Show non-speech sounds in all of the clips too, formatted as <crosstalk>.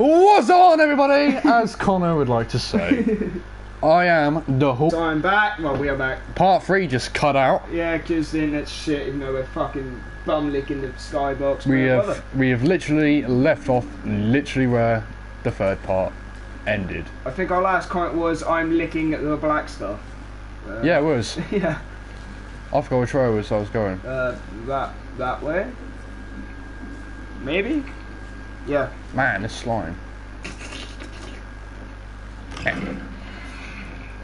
What's on, everybody? As Connor would like to say, <laughs> I am the Hulk. So I'm back. Well, we are back. Part three just cut out. Yeah, because the internet's shit, even though we're fucking bum licking the skybox. We have brother. we have literally left off literally where the third part ended. I think our last comment was I'm licking the black stuff. Uh, Yeah, it was. <laughs> Yeah. I forgot which way it was I was going. Uh, that that way. Maybe. Yeah. Man, this slime.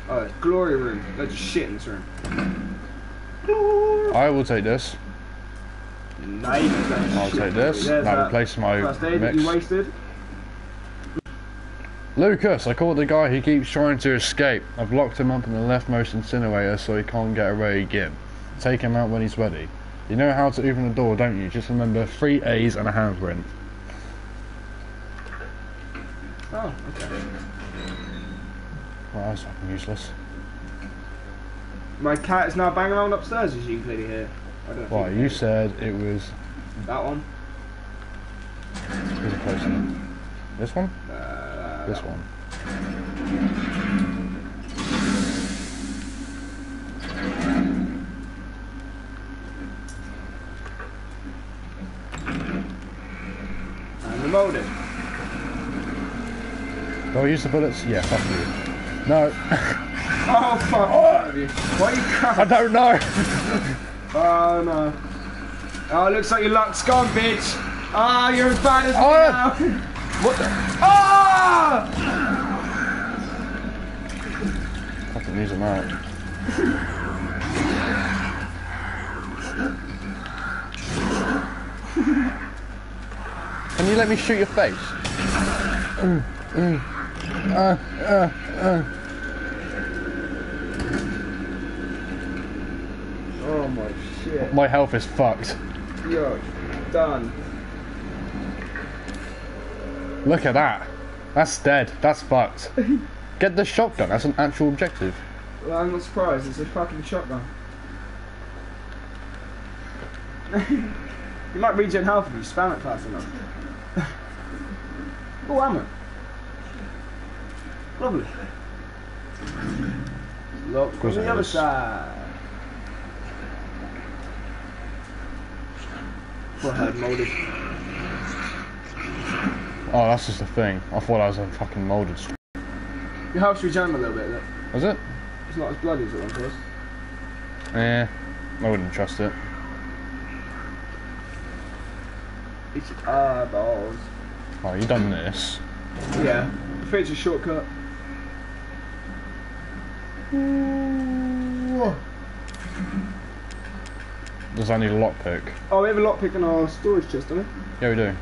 Oh, glory room. Let's just shit in this room. I will take this. Nice. I'll take this. There's replaces my First aid mix. you wasted. Lucas, I caught the guy who keeps trying to escape. I've locked him up in the leftmost incinerator so he can't get away again. Take him out when he's ready. You know how to open the door, don't you? Just remember three A's and a handprint. Oh, okay. Well, that's fucking useless. My cat is now banging around upstairs, as you can clearly hear. I don't know Why, if you said it was... That one. Who's it close enough? This one? Uh, This one. And the molded. Do I use the bullets? Yeah, fuck you. No, <laughs> Oh fuck! Oh. Why you I don't know. <laughs> Oh no. Oh, looks like your luck's gone, bitch. Ah, you're as bad as me Oh. now. <laughs> what the? Ah! Fucking use them out. Can you let me shoot your face? Mm, mm. Uh, uh, uh. Oh my shit. My health is fucked. You're done. Look at that. That's dead. That's fucked. <laughs> Get the shotgun. That's an actual objective. Well, I'm not surprised. It's a fucking shotgun. <laughs> you might regen health if you spam it fast enough. <laughs> oh, ammo. Lovely. Look course the other side. Forehead molded. Oh, that's just a thing. I thought I was a fucking molded. Your health's regen a little bit. Look. Was it? It's not as bloody as it once was. Yeah. I wouldn't trust it. It's eyeballs. Oh, you done this. Yeah. I think it's a shortcut. Does I need a lockpick? Oh, we have a lockpick in our storage chest, don't we? Yeah, we do.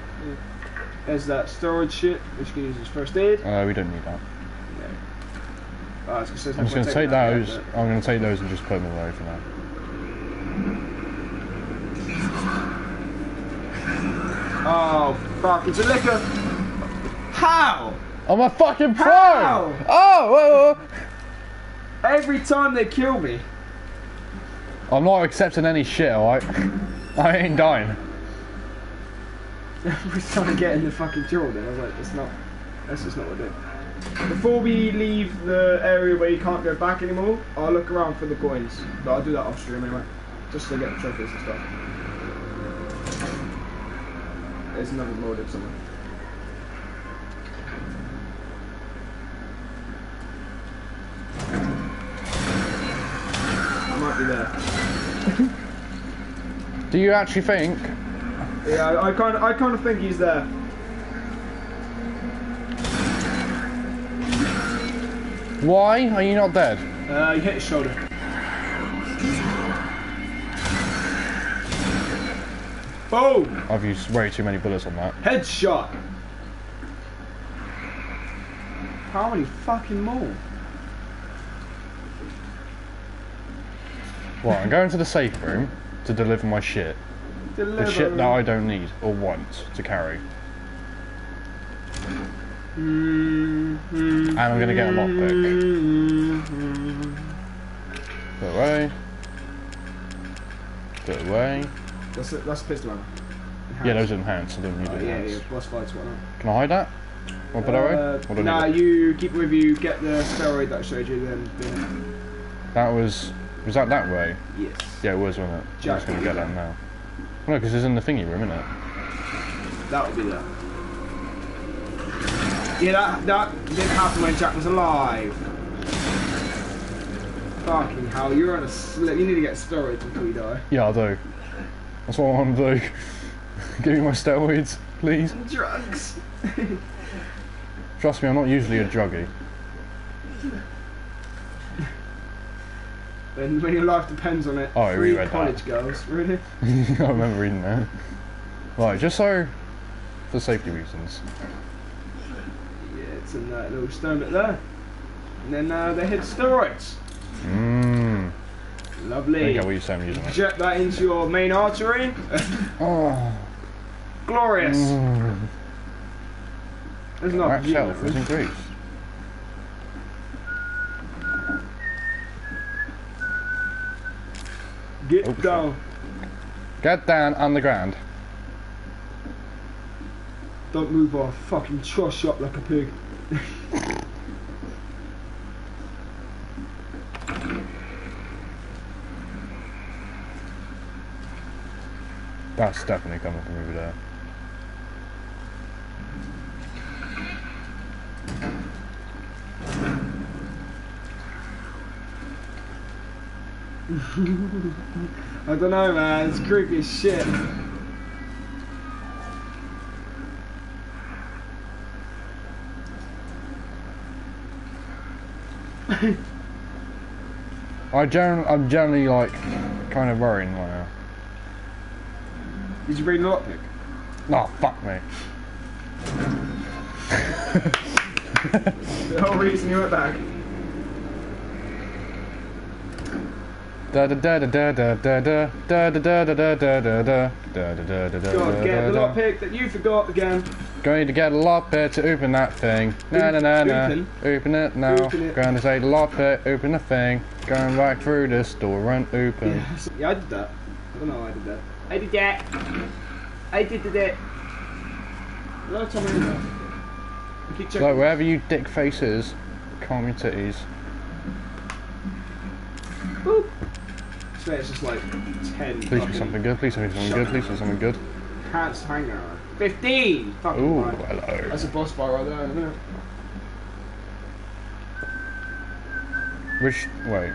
There's that storage shit, which you can use as first aid. Uh, we don't need that. Oh, I was gonna say, I'm just gonna take those. I'm gonna take those and just put them away for now. Oh, fuck, it's a licker! How? I'm a fucking pro! How? Oh, whoa, whoa. Every time they kill me. I'm not accepting any shit, alright? I ain't dying. <laughs> Every time I get in the fucking Jordan, I was like, that's not, that's just not what I do. Before we leave the area where you can't go back anymore, I'll look around for the coins. But I'll do that off stream anyway. Just to get the trophies and stuff. There's another molded somewhere. I might be there. <laughs> Do you actually think? Yeah, I, kind of, I kind of think he's there. Why are you not dead? Uh, he hit his shoulder. Boom! I've used way too many bullets on that. Headshot! How many fucking more? Well, I'm going to the safe room to deliver my shit. The shit that I don't need or want to carry. Mm-hmm. And I'm gonna get a lockpick. Put it away. Put it away. That's a, that's a pistol ammo. Yeah, those are enhanced. I don't need Oh, it. yeah, enhanced. yeah, boss fights, whatnot. Can I hide that? I weigh? Uh, What did I nah, you keep it with you. Get the steroid that I showed you. Then, then That was. Was that that way? yes. Yeah, it was, wasn't it? I'm just gonna get that now. No, because it's in the thingy room, isn't it? That would be that. Yeah, that that didn't happen when Jack was alive. Fucking hell, you're on a slip. You need to get steroids before you die. Yeah, I do. That's what I want to do. <laughs> Give me my steroids, please. Drugs. <laughs> Trust me, I'm not usually a druggie. When, when your life depends on it. Oh, I reread that. college girls, <laughs> really? <laughs> I remember reading that. Right, just so for safety reasons. Yeah, it's in that little stone bit there. And then uh, they hit steroids. Mmm. Lovely. I what you're saying using it. Inject that into your main artery. Oh. <laughs> Glorious. Mm. There's not That shelf was increased. Get down. Get down on the ground. Don't move or I'll fucking truss you up like a pig. That's definitely coming from over there. I don't know, man. It's creepy as shit. I gen- I'm generally like kind of worrying right now. Did you read the lockpick? No, fuck me. <laughs> The whole reason you went back. Da da da da da da da da da da da da da da da da da da da da God, get the da lockpick that you forgot again. Going to get a lockpick to open that thing. Na na na na. Open? Open it now. Open it. Going to say lockpick, open the thing. Going right through this door and open. Yes. Yeah, I did that. I don't know how I did that. I did that. I did that. No, tell me that. I keep So checking. wherever you dick face is, calm your titties. Boop. So it's just like 10 Please be something good. Please be something good. Please be something good. Pants hanger. 15! Fucking Ooh, right. hello. That's a boss fight right there in a minute. Which wait?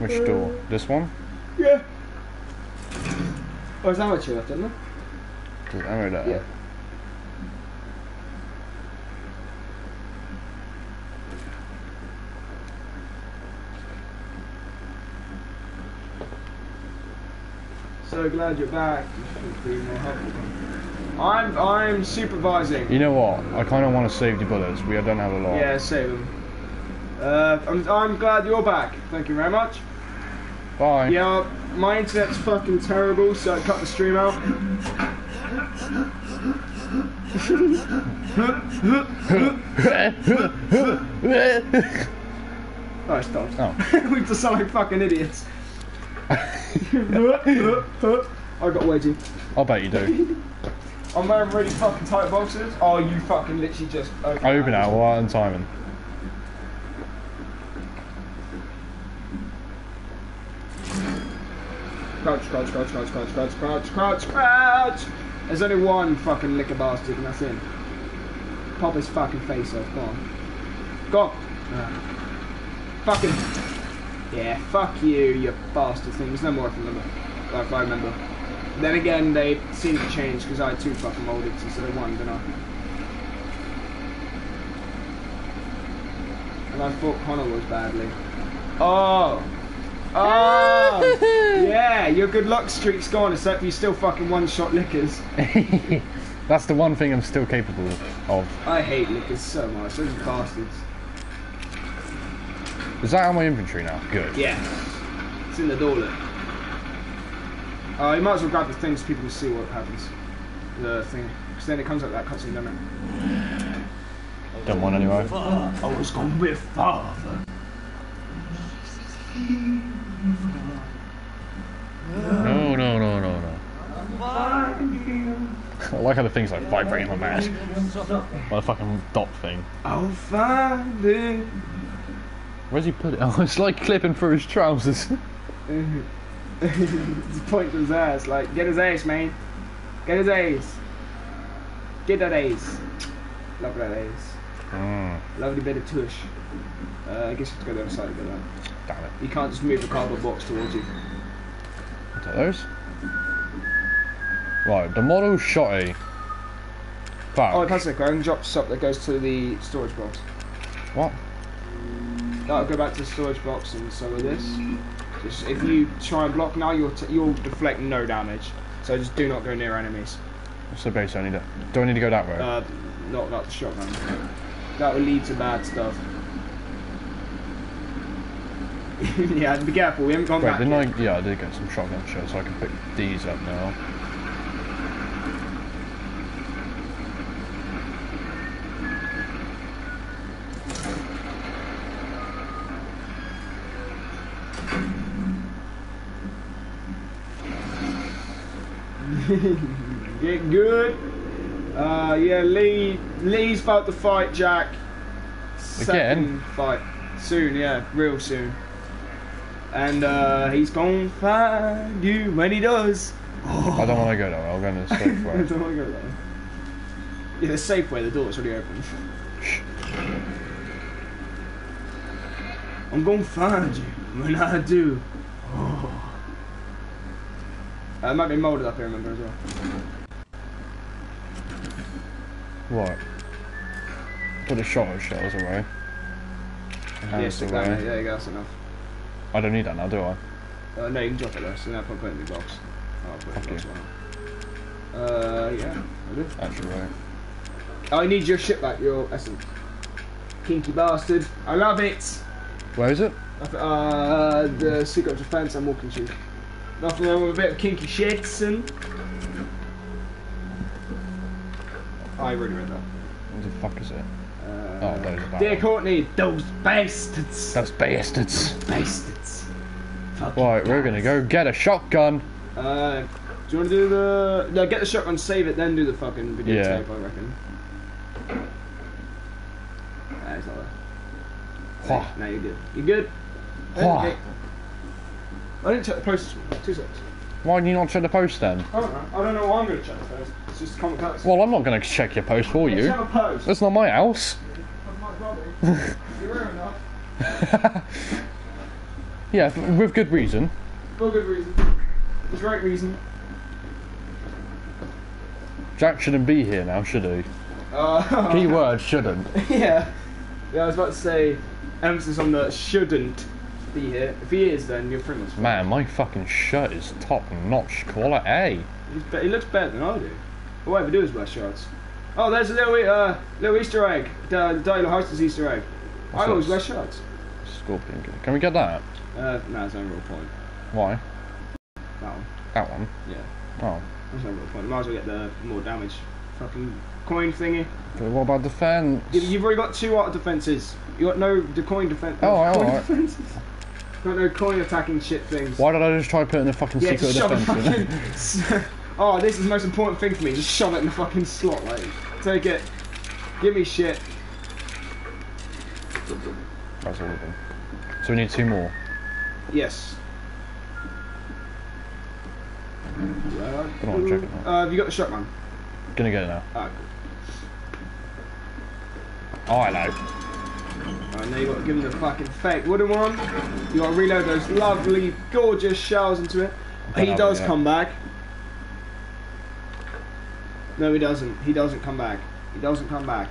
Which uh, door? This one? Yeah. Oh, is that what you left, isn't it? There's ammo there. Yeah. So glad you're back. I'm I'm supervising. You know what? I kind of want to save the bullets. We don't have a lot. Yeah, save them. Uh, I'm, I'm glad you're back. Thank you very much. Bye. Yeah, my internet's fucking terrible, so I cut the stream out. <laughs> Oh, it stopped. Oh. we just sound like fucking idiots. <laughs> I got wedgie. I'll bet you do. <laughs> I'm wearing really fucking tight boxes. Oh, you fucking literally just. I open it while I'm timing. Crouch, crouch, crouch, crouch, crouch, crouch, crouch, crouch, crouch. There's only one fucking licker bastard, and that's him. Pop his fucking face off. Go on. Go on. Ah. Fucking. Yeah, fuck you, you bastard thing. There's no more from them. Like, I remember. Then again, they seem to change because I had two fucking moldings instead of one, didn't I? And I thought Connor was badly. Oh! Oh! <laughs> yeah, your good luck streak's gone, except you still fucking one shot lickers. <laughs> That's the one thing I'm still capable of. I hate lickers so much, those bastards. Is that on my inventory now? Good. Yeah. It's in the doorlet. Uh, you might as well grab the thing so people can see what happens. The thing. Because then it comes out that cutscene, doesn't it? Don't want anyway. I was gone with father. No, no, no, no, no. I like Look at the things like vibrating on my ass. Well, the fucking dot thing. I'll find it. Where's he put it? <laughs> Oh, it's like clipping through his trousers. <laughs> Just point to his ass, like, get his ass, man. Get his ass. Get that ace. Love that ace. Mm, Lovely bit of tush. Uh, I guess you have to go the other side to get that. damn it. You can't just move the cardboard box towards you. What are those? Right, the model shotty. Fuck. Oh, that's it. Go and drop stuff that goes to the storage box. What? That'll go back to the storage box and so will this. Just if you try and block now, you'll t- you'll deflect no damage. So just do not go near enemies. So basically, I need to. Do I need to go that way? Uh, not not the shotgun. That will lead to bad stuff. <laughs> yeah, be careful. We haven't gone Wait, back. didn't yet. I? Yeah, I did get some shotgun shells, so I can pick these up now. Get good. Uh, yeah, Lee. Lee's about to fight Jack. Second fight soon. Yeah, real soon. And uh, he's gonna find you when he does. I don't want to go that way. I'll go in the <laughs> safe way. I don't wanna go there. Yeah, the safe way. The door's already open. I'm gonna find you when I do. Oh. Uh, it might be molded up here, remember as well. What? Put the shotgun shells away. Yeah, stick away. there. There you go. That's enough. I don't need that now, do I? Uh, no, you can drop it though. So now put it in the box. I'll put it in the box. now. Uh, yeah. I do. Actually, right. I need your shit back, your essence. Kinky bastard. I love it. Where is it? Uh, the secret of defense and walking shoes. Nothing wrong with a bit of kinky shits and. I really read that. What the fuck is it? Uh, Oh, those Dear. Courtney, those bastards. Those bastards. bastards. Fucking Right, we're gonna go get a shotgun. Uh, do you want to do the? No, get the shotgun, save it, then do the fucking videotape. Yeah. I reckon. Nah, it's not there. Wha- No, you're good. You're good? Wha- Okay. I didn't check the post. Two seconds. Why didn't you not check the post then? I don't know. I don't know what I'm going to check the post. It's just common courtesy. Well, I'm not gonna check your post for Let's you. have a post. That's not my house. Of my brother. You're rare enough. <laughs> Yeah, with good reason. For good reason. For great reason. Jack shouldn't be here now, should he? Uh, <laughs> Key word shouldn't. <laughs> yeah. Yeah, I was about to say, emphasis on the shouldn't be here. If he is, then you're pretty much fine. Man, my fucking shirt is top notch quality. He's be- he looks better than I do. All I ever do is wear shirts. Oh, there's a little, uh, little Easter egg. The, the Daily Hostess Easter egg. I always wear shirts. Scorpion. Can we get that? Uh, no, it's no real point. Why? That one. That one. Yeah, Oh. there's no real point. Might as well get the more damage. Fucking coin thingy. But what about defense? You- You've already got two art defenses. You got no the coin defense. Oh, coin alright. <laughs> defenses. Got no coin attacking shit things. Why did I just try putting the fucking Yeah, secret shove defense in? <laughs> fucking. oh, this is the most important thing for me. Just shove it in the fucking slot, like. Take it. Give me shit. That's all of them. So we need two more. Yes. Come on, check it out. Uh, have you got the shotgun? Gonna get it now. Alright, Oh, hello. cool. Alright, now you got to give him the fucking fake wooden one. You got to reload those lovely, gorgeous shells into it. He does come back. No, he doesn't. He doesn't come back. He doesn't come back.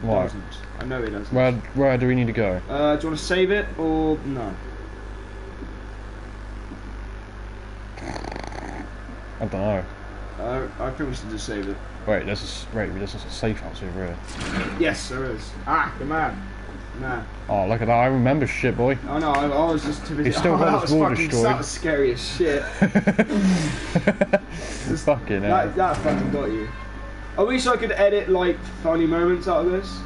He Why? doesn't. I know he doesn't. Where where do we need to go? Uh, do you want to save it or no? I don't know. Uh, I think we should just save it. Wait, there's a, wait, there's a safe house over here. Yes, there is. Ah, the man. Man. Oh, look at that. I remember shit, boy. Oh no, I, I was just too busy. He's still oh, got that his was fucking, destroyed. That was scary as shit. <laughs> fucking hell. that, that fucking got you. I wish I could edit like funny moments out of this.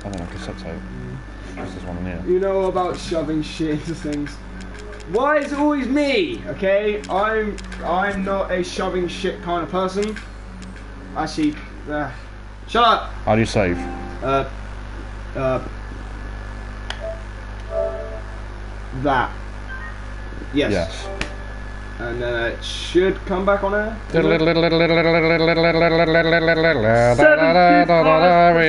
I don't know, cassette tape. Just this one in here. You know about shoving shit into things. Why is it always me? Okay, I'm I'm not a shoving shit kind of person. Actually, uh, shut up. How do you save? Uh, uh, that. Yes. Yes. And then it should come back on air. We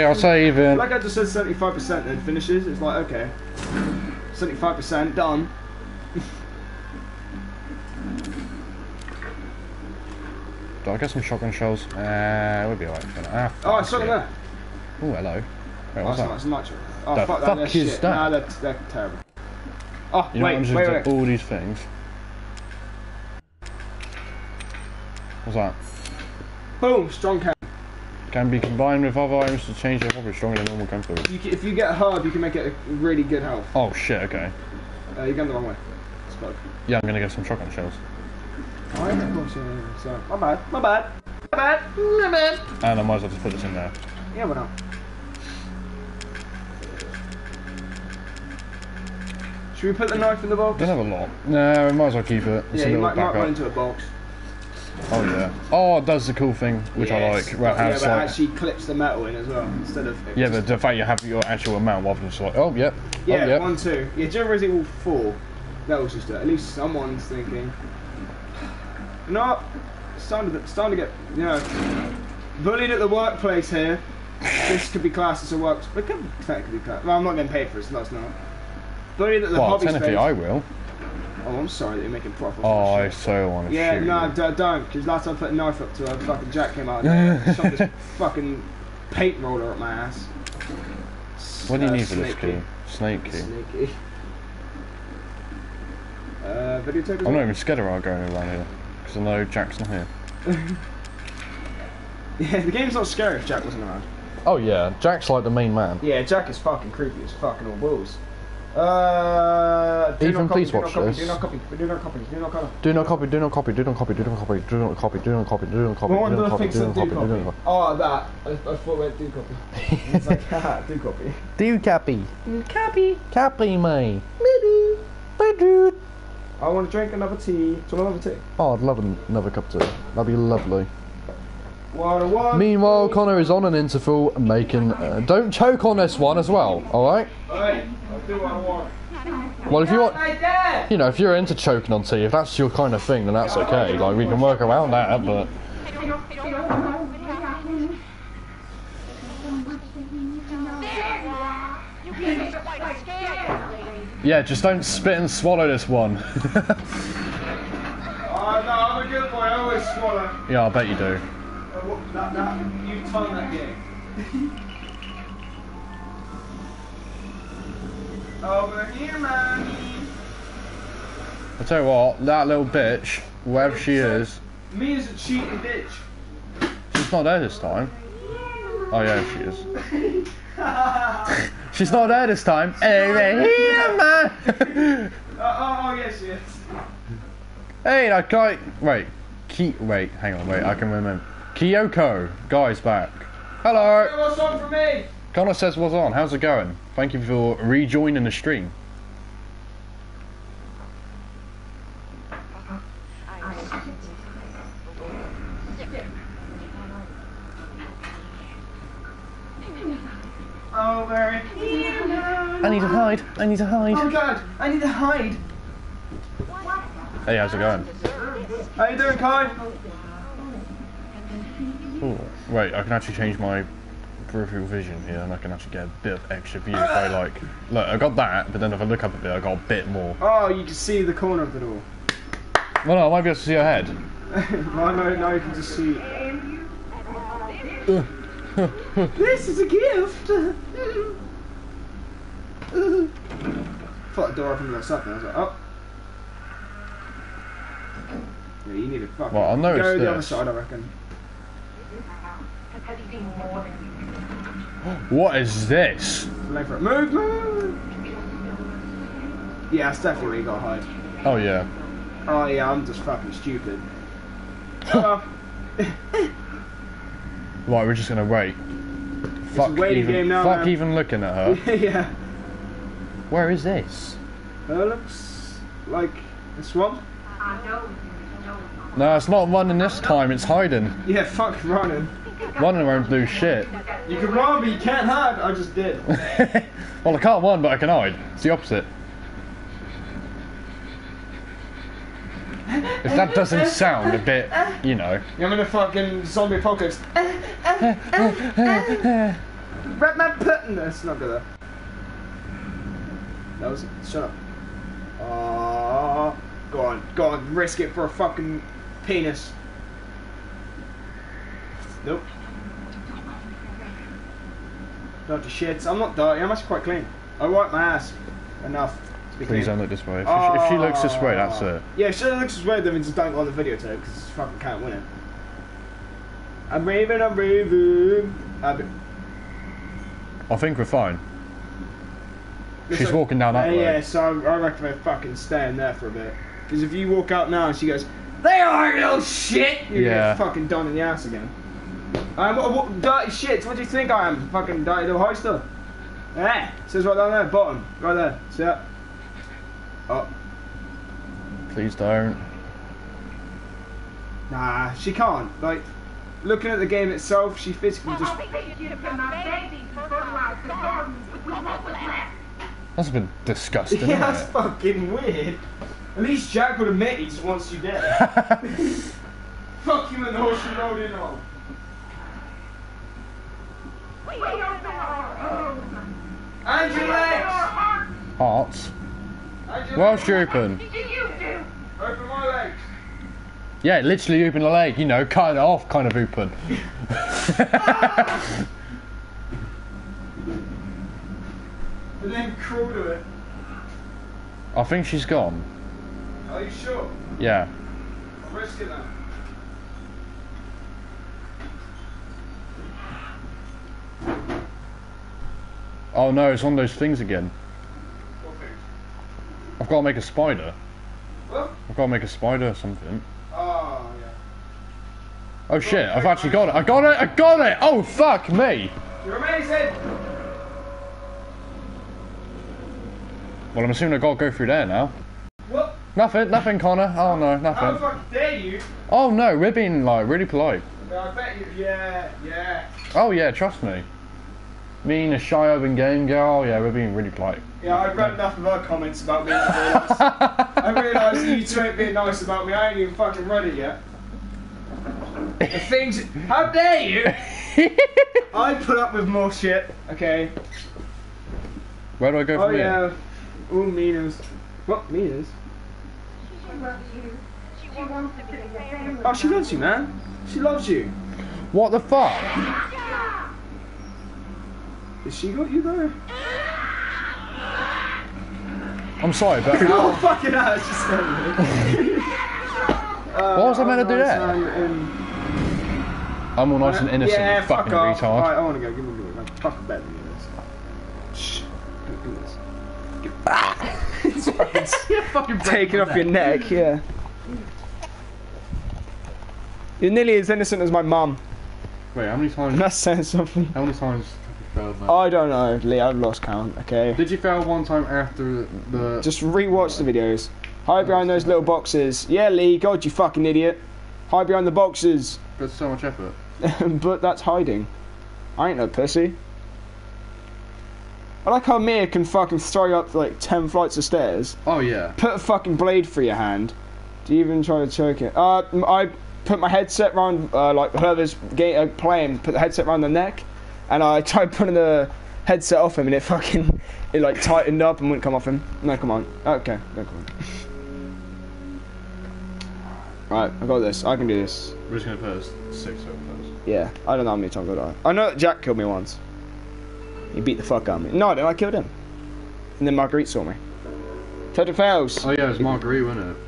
are saving. Like I just said, seventy-five percent, then finishes. It's like okay, seventy-five percent done. Do I get some shotgun shells? Uh, we'll be alright for now. Ah, Oh, I fuck saw them yeah. there. Oh, hello. Wait, Oh, what's that's that? not nitro. Oh, The fuck, that. fuck They're shit. that? Nah, they're, they're terrible. Oh, You know wait, what I'm wait, wait. all these things. What's that? Boom, strong can. Can be combined with other items to change their property stronger than normal fluid. You, ca- if you get hard, you can make it a really good health. Oh shit, okay. Uh, you're going the wrong way. Spoke. Yeah, I'm gonna get some shotgun shells. Oh, course, yeah, yeah, so, my bad, my bad, my bad, my bad. And I might as well just put this in there. Yeah, why not? Should we put the knife in the box? Don't have a lot. No, we might as well keep it. It's yeah, a you might, might run into a box. Oh yeah. Oh, it does the cool thing, which I like. But- yeah, but it like. actually clips the metal in as well, instead of... Yeah, but the fact you have your actual amount rather than just like, oh, yep. Oh, yeah, oh, yep. one, two. Yeah, remember Resident Evil 4? That was just it. At least someone's thinking. What? It's starting to, it's starting to get, you know, bullied at the workplace here. this could be classed as a work. It could technically be classed. Well, I'm not getting paid for it, so that's not. Bullied at the Well, hobby technically space. I will. Oh, I'm sorry that you're making profit. Oh, I so want to Yeah, shoot no, you. d- don't, because last time I put a knife up to her, fucking Jack came out and <laughs> shot this fucking paint roller up my ass. What do you Uh, need for this snaky. key? Snake key. Sneaky. <laughs> Uh, videotape as I'm well? not even scared of our going around here. Because I know Jack's not here. <laughs> Yeah, the game's not scary if Jack wasn't around. Oh yeah, Jack's like the main man. Yeah, Jack is fucking creepy as fucking all balls. Uh, do Ethan, not copy, please do not watch copy, this. Do not copy, do not copy, do not copy. Do not copy, do not copy, do not copy, do not copy, do not copy, do not copy, do not copy, do not copy, What do not copy, do not copy, do not copy? copy. Oh, that. I, I thought we had do copy. It's like, haha, do copy. Do copy. Copy. Copy me. Maybe. Hey dude. I want to drink another tea. Do you want another tea? Oh, I'd love another cup of tea. That'd be lovely. Meanwhile, Connor is on an interval making. Uh, don't choke on this one as well, alright? Hey, I'll do what I want. Well, if you want. You know, if you're into choking on tea, if that's your kind of thing, then that's okay. Like, we can work around that, but. You can't get like scared. Yeah, just don't spit and swallow this one. <laughs> Oh, no, I'm a good boy. I always swallow. yeah, I bet you do. What- that, that, you turn that game. <laughs> Over here, man. I tell you what, that little bitch, wherever she is, Me is a cheating bitch. she's not there this time. Oh yeah, she is. <laughs> She's not there this time. Over here, man. Uh, <laughs> oh, oh, yes, is. hey, that guy. Wait, Ki. Wait, hang on. Wait, I can remember. Kyoko, guy's back. Hello. Hey, what's on for me? Connor says, "What's on? How's it going? Thank you for rejoining the stream." Oh. I need to hide. I need to hide. Oh, God. I need to hide. Hey, how's it going? How you doing, Kai? Ooh, wait, I can actually change my peripheral vision here, and I can actually get a bit of extra view if I like. Look, I got that, but then if I look up a bit, I got a bit more. Oh, you can see the corner of the door. Well, no, I might be able to see your head. <laughs> no, no, now you can just see. this is a gift. I Thought the door opened myself, and I was like, oh. Yeah, you need to fucking Well, I'll notice go the other side, I reckon. What is this? Wait for. Move, move. Yeah, that's definitely where you gotta hide. Oh yeah. Oh yeah, I'm just fucking stupid. <laughs> Uh, Right, we're just gonna wait. Fuck waiting even, game now, fuck man. even looking at her. <laughs> yeah. Where is this? Uh, looks like a swamp? No, it's not running this time, it's hiding. Yeah, fuck running. Running won't do shit. You can run, but you can't hide. I just did. <laughs> well, I can't run, but I can hide. It's the opposite. If that doesn't sound a bit, you know. I'm in a fucking zombie apocalypse. Red man putting this. Not good. That was it. Shut up. Oh, go on, go on, risk it for a fucking penis. Nope. Dirty shits. I'm not dirty. I'm actually quite clean. I wipe my ass enough to be Please clean. don't look this way. If, she, if she looks this way, that's ah. it. Yeah, if she looks this way, then we just don't go on the videotape because fucking can't win it. I'm raving, I'm raving. Uh, I've I think we're fine. She's Listen, walking down that yeah, way. Yeah, so I reckon we're fucking staying there for a bit. Because if you walk out now and she goes, they are little shit, you're Yeah. fucking done in the ass again. I'm what, what, dirty shit. What do you think I am? Fucking dirty little Heister. Yeah, says right down there, bottom, right there. See that? Oh, Please don't. nah, she can't. Like, looking at the game itself, she physically just. That's a bit disgusting. <laughs> Yeah, that's isn't fucking weird. At least Jack would admit he just wants you dead. <laughs> Fuck you and the horse you rode in on. And your legs! Hearts. And your Well, legs. open. Open my legs. Yeah, literally open the leg, you know, cut it off kind of open. <laughs> And then crawl to it. I think she's gone. Are you sure? Yeah. I'm risking that. Oh no, it's one of those things again. What thing? I've got to make a spider. What? I've got to make a spider or something. Oh, yeah. Oh shit, I've actually got it. I got it, I got it! Oh fuck me! You're amazing! Well, I'm assuming I've got to go through there now. What? Nothing, nothing, Connor. Oh no, How nothing. fucking dare you? Oh no, we're being like really polite. I bet you, yeah, yeah. Oh yeah, trust me. Me and a shy open game girl, yeah, we're being really polite. Yeah, I've read enough of her comments about me to realise. I realise you two ain't being nice about me. I ain't even fucking read it yet. The things. How dare you? <laughs> I put up with more shit. Okay. Where do I go Oh from here? yeah. Ooh, Minas. What Minas? Oh, she loves you, man. She loves you. What the fuck? Has she got you though? I'm sorry, but <laughs> Oh fucking hell! It's just uh, <laughs> What was I meant to do there? Um, I'm all nice and innocent, yeah, you fuck fucking off. retard. Alright, I want to go. Give me a minute. Fuck better than this. Shh. Don't do this. <laughs> it's fucking, fucking taking off your neck, yeah. You're nearly as innocent as my mum. Wait, how many times? That's saying something. How many times have you failed now? I don't know, Lee. I've lost count. Okay. Did you fail one time after the? Just rewatch the videos. Hide behind those little boxes. Yeah, Lee. God, you fucking idiot. Hide behind the boxes. That's so much effort. <laughs> but that's hiding. I ain't no pussy. I like how Mia can fucking throw you up like ten flights of stairs. Oh yeah. Put a fucking blade through your hand. Do you even try to choke it? Uh, I put my headset round uh, like whoever's ga- uh, playing. Put the headset round the neck, and I <laughs> tried putting the headset off him, and it fucking it like tightened up and wouldn't come off him. No, come on. Okay, no, come on. Right, I got this. I can do this. We're just gonna put six over. Yeah, I don't know how many times I die. I know that Jack killed me once. He beat the fuck out of me. No, I didn't. I killed him. And then Marguerite saw me. Total fails. Oh yeah, it was Marguerite, wasn't it?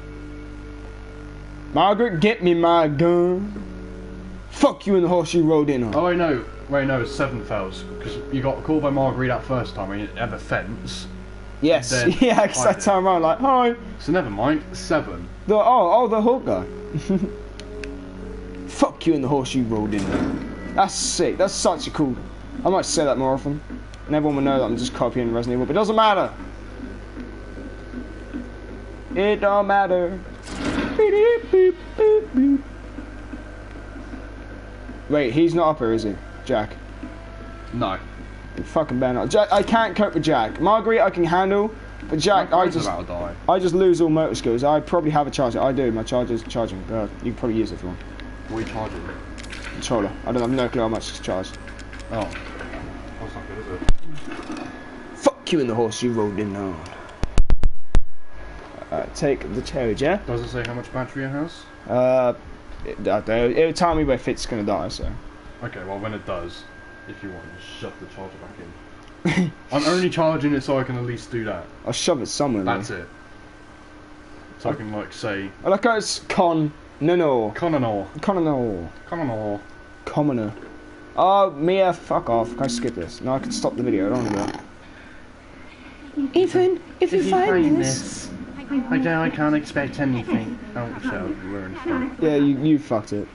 Margaret, get me my gun. Fuck you and the horse you rode in on. Oh I know. wait, no, it's seven fails because you got called by Marguerite that first time and you had the fence. yes. <laughs> yeah, because it. turned around like, hi. So never mind, seven. The, oh, oh, the hook guy. <laughs> Fuck you and the horse you rode in on. That's sick. That's such a cool. I might say that more often. And everyone will know that I'm just copying Resident Evil, but it doesn't matter. It don't matter. Wait, he's not up here, is he? Jack. No. You fucking better not. Jack, I can't cope with Jack. Marguerite I can handle, but Jack, I just, about to die. I just lose all motor skills. I probably have a charger. I do. My charger's charging. Uh, you can probably use it if you want. What are you charging? Controller. I don't have no clue how much it's charged. Oh. That's not good, is it? Fuck you in the horse you rode in on. Uh, take the charger. Does it say how much battery it has? Uh, it, I don't know. It'll tell me if it's gonna die. So. Okay, well when it does, if you want, just shove the charger back in. <laughs> I'm only charging it so I can at least do that. I'll shove it somewhere. That's man. it. So I can like say, I like how it's con. No, no. Cononor, Cononor. Cononor. Commoner. Oh, Mia, fuck off. Can I skip this? No, I can stop the video. I don't want to do that. Ethan, if you find this. I don't, I can't expect anything. Oh, so we're in front. Yeah, you, you fucked it.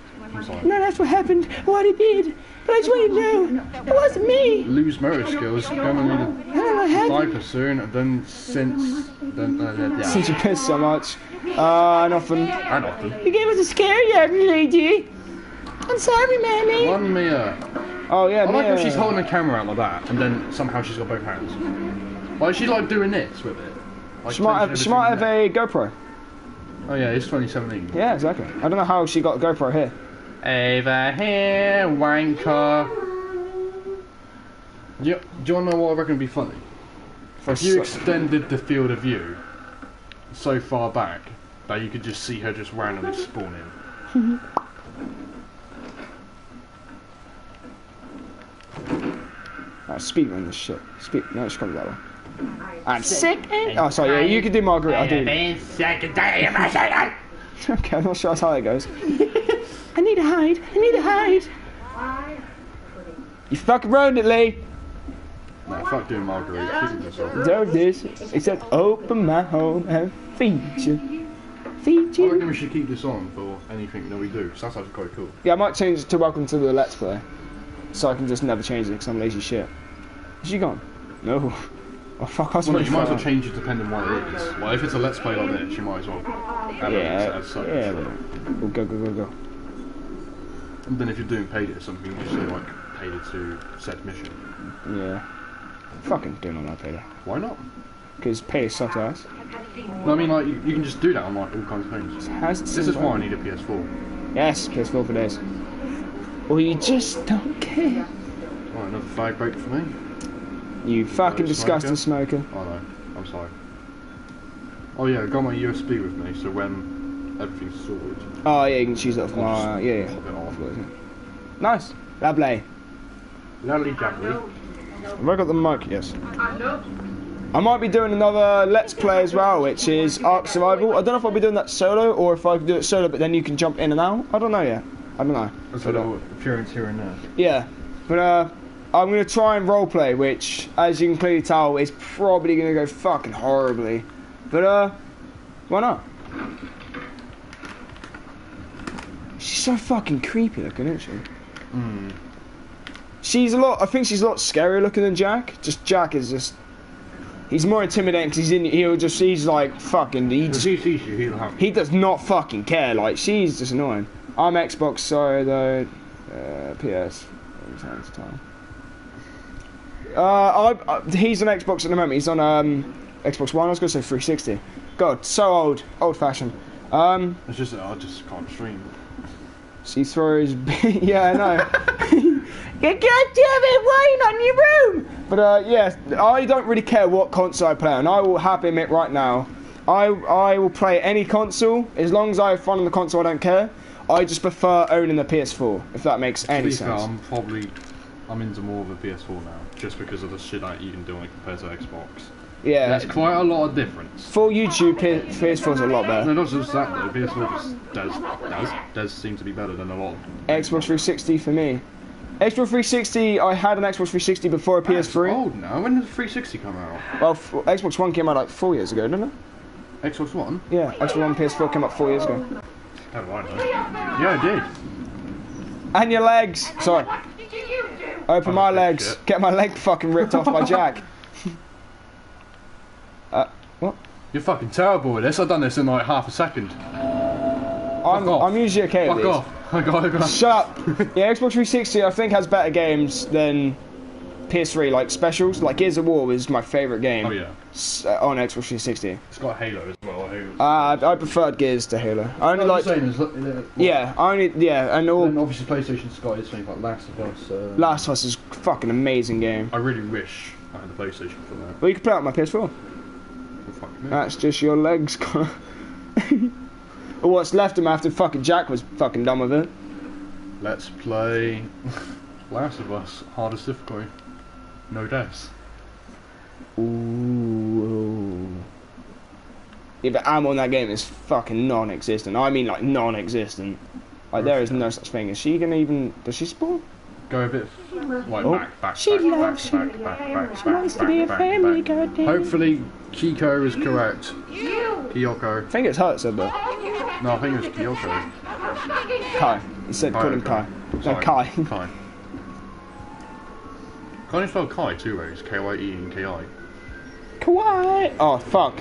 No, that's what happened. What he did. But I just want you to know, it wasn't me. Lose motor skills, gonna need I don't know what a happened. diaper soon, then since, then, uh, yeah, Since you pissed so much. Uh, nothing. and often. You gave us a scare, young lady. I'm sorry, mammy. One Mia. Oh, yeah, I like how she's holding the camera out like that, and then somehow she's got both hands. Why is she like doing this with it. Like, She might have, she might have a GoPro. Oh yeah, it's 2017. Yeah, exactly. I don't know how she got a GoPro here. Over here, wanker. Do you, do you want to know what I reckon would be funny? If you extended the field of view so far back that you could just see her just randomly spawn in. Uh, <laughs> speed run this shit. Speed. No, it's probably that one. I'm sick and. Oh, sorry. Yeah, you can do Margaret. I'll do. It. <laughs> okay, I'm not sure that's how it goes. <laughs> I need to hide. I need to hide. You fucking ruined it, Lee. No, fuck doing Marguerite. She's in herself. Do this except open my home and feed you. Feed you. I reckon we should keep this on for anything that we do, because that's actually quite cool. Yeah, I might change it to welcome to the Let's Play. So I can just never change it because I'm lazy shit. Is she gone? No. Oh fuck, I was Well, no, you might as well change it depending on what it is. Like, if it's a let's play like this, you might as well have it Yeah, as such. yeah. We'll go, go, go, go. And then if you're doing paid it or something, you say like paid it to said mission. Yeah. Fucking doing all my pay Why not? Because pay sucks ass. No, I mean like you, you can just do that on like all kinds of things. Has This is why I need a PS4. Yes, PS4 for days. Or you just don't care. Right, another fag break for me. You fucking disgusting smoker. Oh no, I'm sorry. Oh yeah, I got my USB with me, so when everything's sorted, Oh yeah, you can choose that for I'll my yeah, yeah. pop it off. Nice. Lovely. Lovely jubbly. Have I got the mic? Yes. I might be doing another Let's Play as well, which is Ark Survival. I don't know if I'll be doing that solo or if I can do it solo, but then you can jump in and out. I don't know yet. I don't know. That's a little appearance here and there. Yeah, but uh, I'm gonna try and roleplay, which, as you can clearly tell, is probably gonna go fucking horribly. But uh, why not? She's so fucking creepy looking, isn't she? Mm. She's a lot. I think she's a lot scarier looking than Jack. Just Jack is just. He's more intimidating because he's in. He'll just. He's like fucking. He just. he sees you, he'll have. He does not fucking care. Like she's just annoying. I'm Xbox, sorry though. Uh, PS from time to time. Uh, I, I, he's on Xbox at the moment. He's on um, Xbox One. I was gonna say 360. God, so old, old fashioned. Um, It's just that I just can't stream. she throws. <laughs> yeah, I know. <laughs> God damn it! Why are you not in your room? But uh, yeah, I don't really care what console I play on. I will happily admit right now, I I will play any console as long as I have fun on the console. I don't care. I just prefer owning the PS4, if that makes To any be fair, sense. I'm probably I'm into more of a PS4 now, just because of the shit that you can do on it compared to Xbox. Yeah, There's quite a lot of difference. for YouTube, P- PS4 is a lot better. No, not just that though. PS4 just does does does seem to be better than a lot. Of Xbox 360 for me. Xbox 360, I had an Xbox 360 before a That's PS3. old now. When did the 360 come out? Well, f- Xbox One came out like four years ago, didn't it? Xbox One. Yeah, Xbox One PS4 came out four years ago. How do I know? Yeah, I did. And your legs. Sorry. Open Oh, my legs. shit. Get my leg fucking ripped off by Jack. <laughs> uh, what? You're fucking terrible with this. I've done this in like half a second. I'm, off. I'm usually okay with Fuck these. off. <laughs> I got, I got. Shut up. yeah, Xbox 360 I think has better games than PS3, like specials. Like Gears of War was my favourite game Oh yeah. S- uh, on Xbox 360. It's got Halo as well. Halo. Uh, I, I preferred Gears to Halo. I only like. same as, look, Yeah, I only. Yeah, and all. And obviously PlayStation's got its thing like Last of Us. Uh, Last of Us is a fucking amazing game. I really wish I had the PlayStation for that. Well, you can play it on my PS4. Well, fuck me. That's just your legs. <laughs> Or what's left of him after fucking Jack was fucking done with it. Let's play <laughs> Last of Us, hardest difficulty. No deaths. Ooh. Oh. Yeah, but ammo in that game is fucking non-existent. I mean, like non-existent. Like there is no such thing. Is she gonna even? Does she spawn? Go a bit like Oh. back, back, She back, loves back, you. back, back, back, She back, wants to back, be a family, back. goddamn. Hopefully Kiko is correct. You! Kyoko. I think it's her, said that. No, I think it was Kyoko. Kai. He said, Kai, call him okay. Kai. No, Kai. Kai. Can't you spell Kai two ways? K Y E and K I. Kawaii. Oh fuck.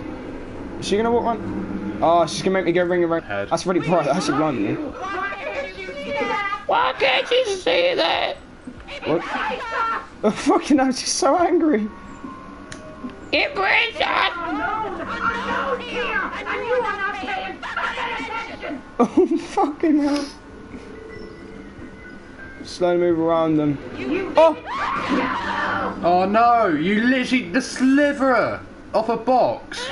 Is she gonna walk one? Oh, she's gonna make me go ring around. Head. That's really bright. That actually blinded me. Why can't you see that? Why can't you see that? What? Oh, fucking hell, she's so angry. It brings No, no, here! And you are not paying fucking attention! <laughs> Oh, fucking hell. Slowly move around them. Oh! Oh no! You literally the sliver off a box.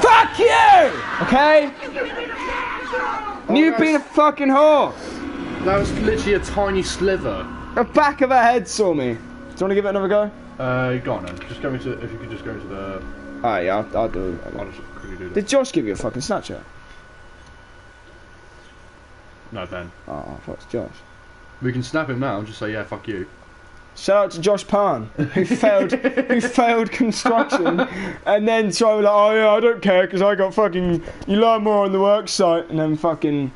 Fuck you! Okay? You've been a fucking horse. That was literally a tiny sliver. The back of her head saw me. Do you want to give it another go? Uh, go on then. Just go into if you could just go into the. Alright, yeah, I'll, I'll do I'll it. just quickly do that. Did Josh give you a fucking Snapchat? No, Ben. Oh, fuck's Josh. We can snap him now and just say yeah, fuck you. Shout out to Josh Pan, who <laughs> failed, who failed construction, and then so like, oh yeah, I don't care because I got fucking. You learn more on the work site, and then fucking.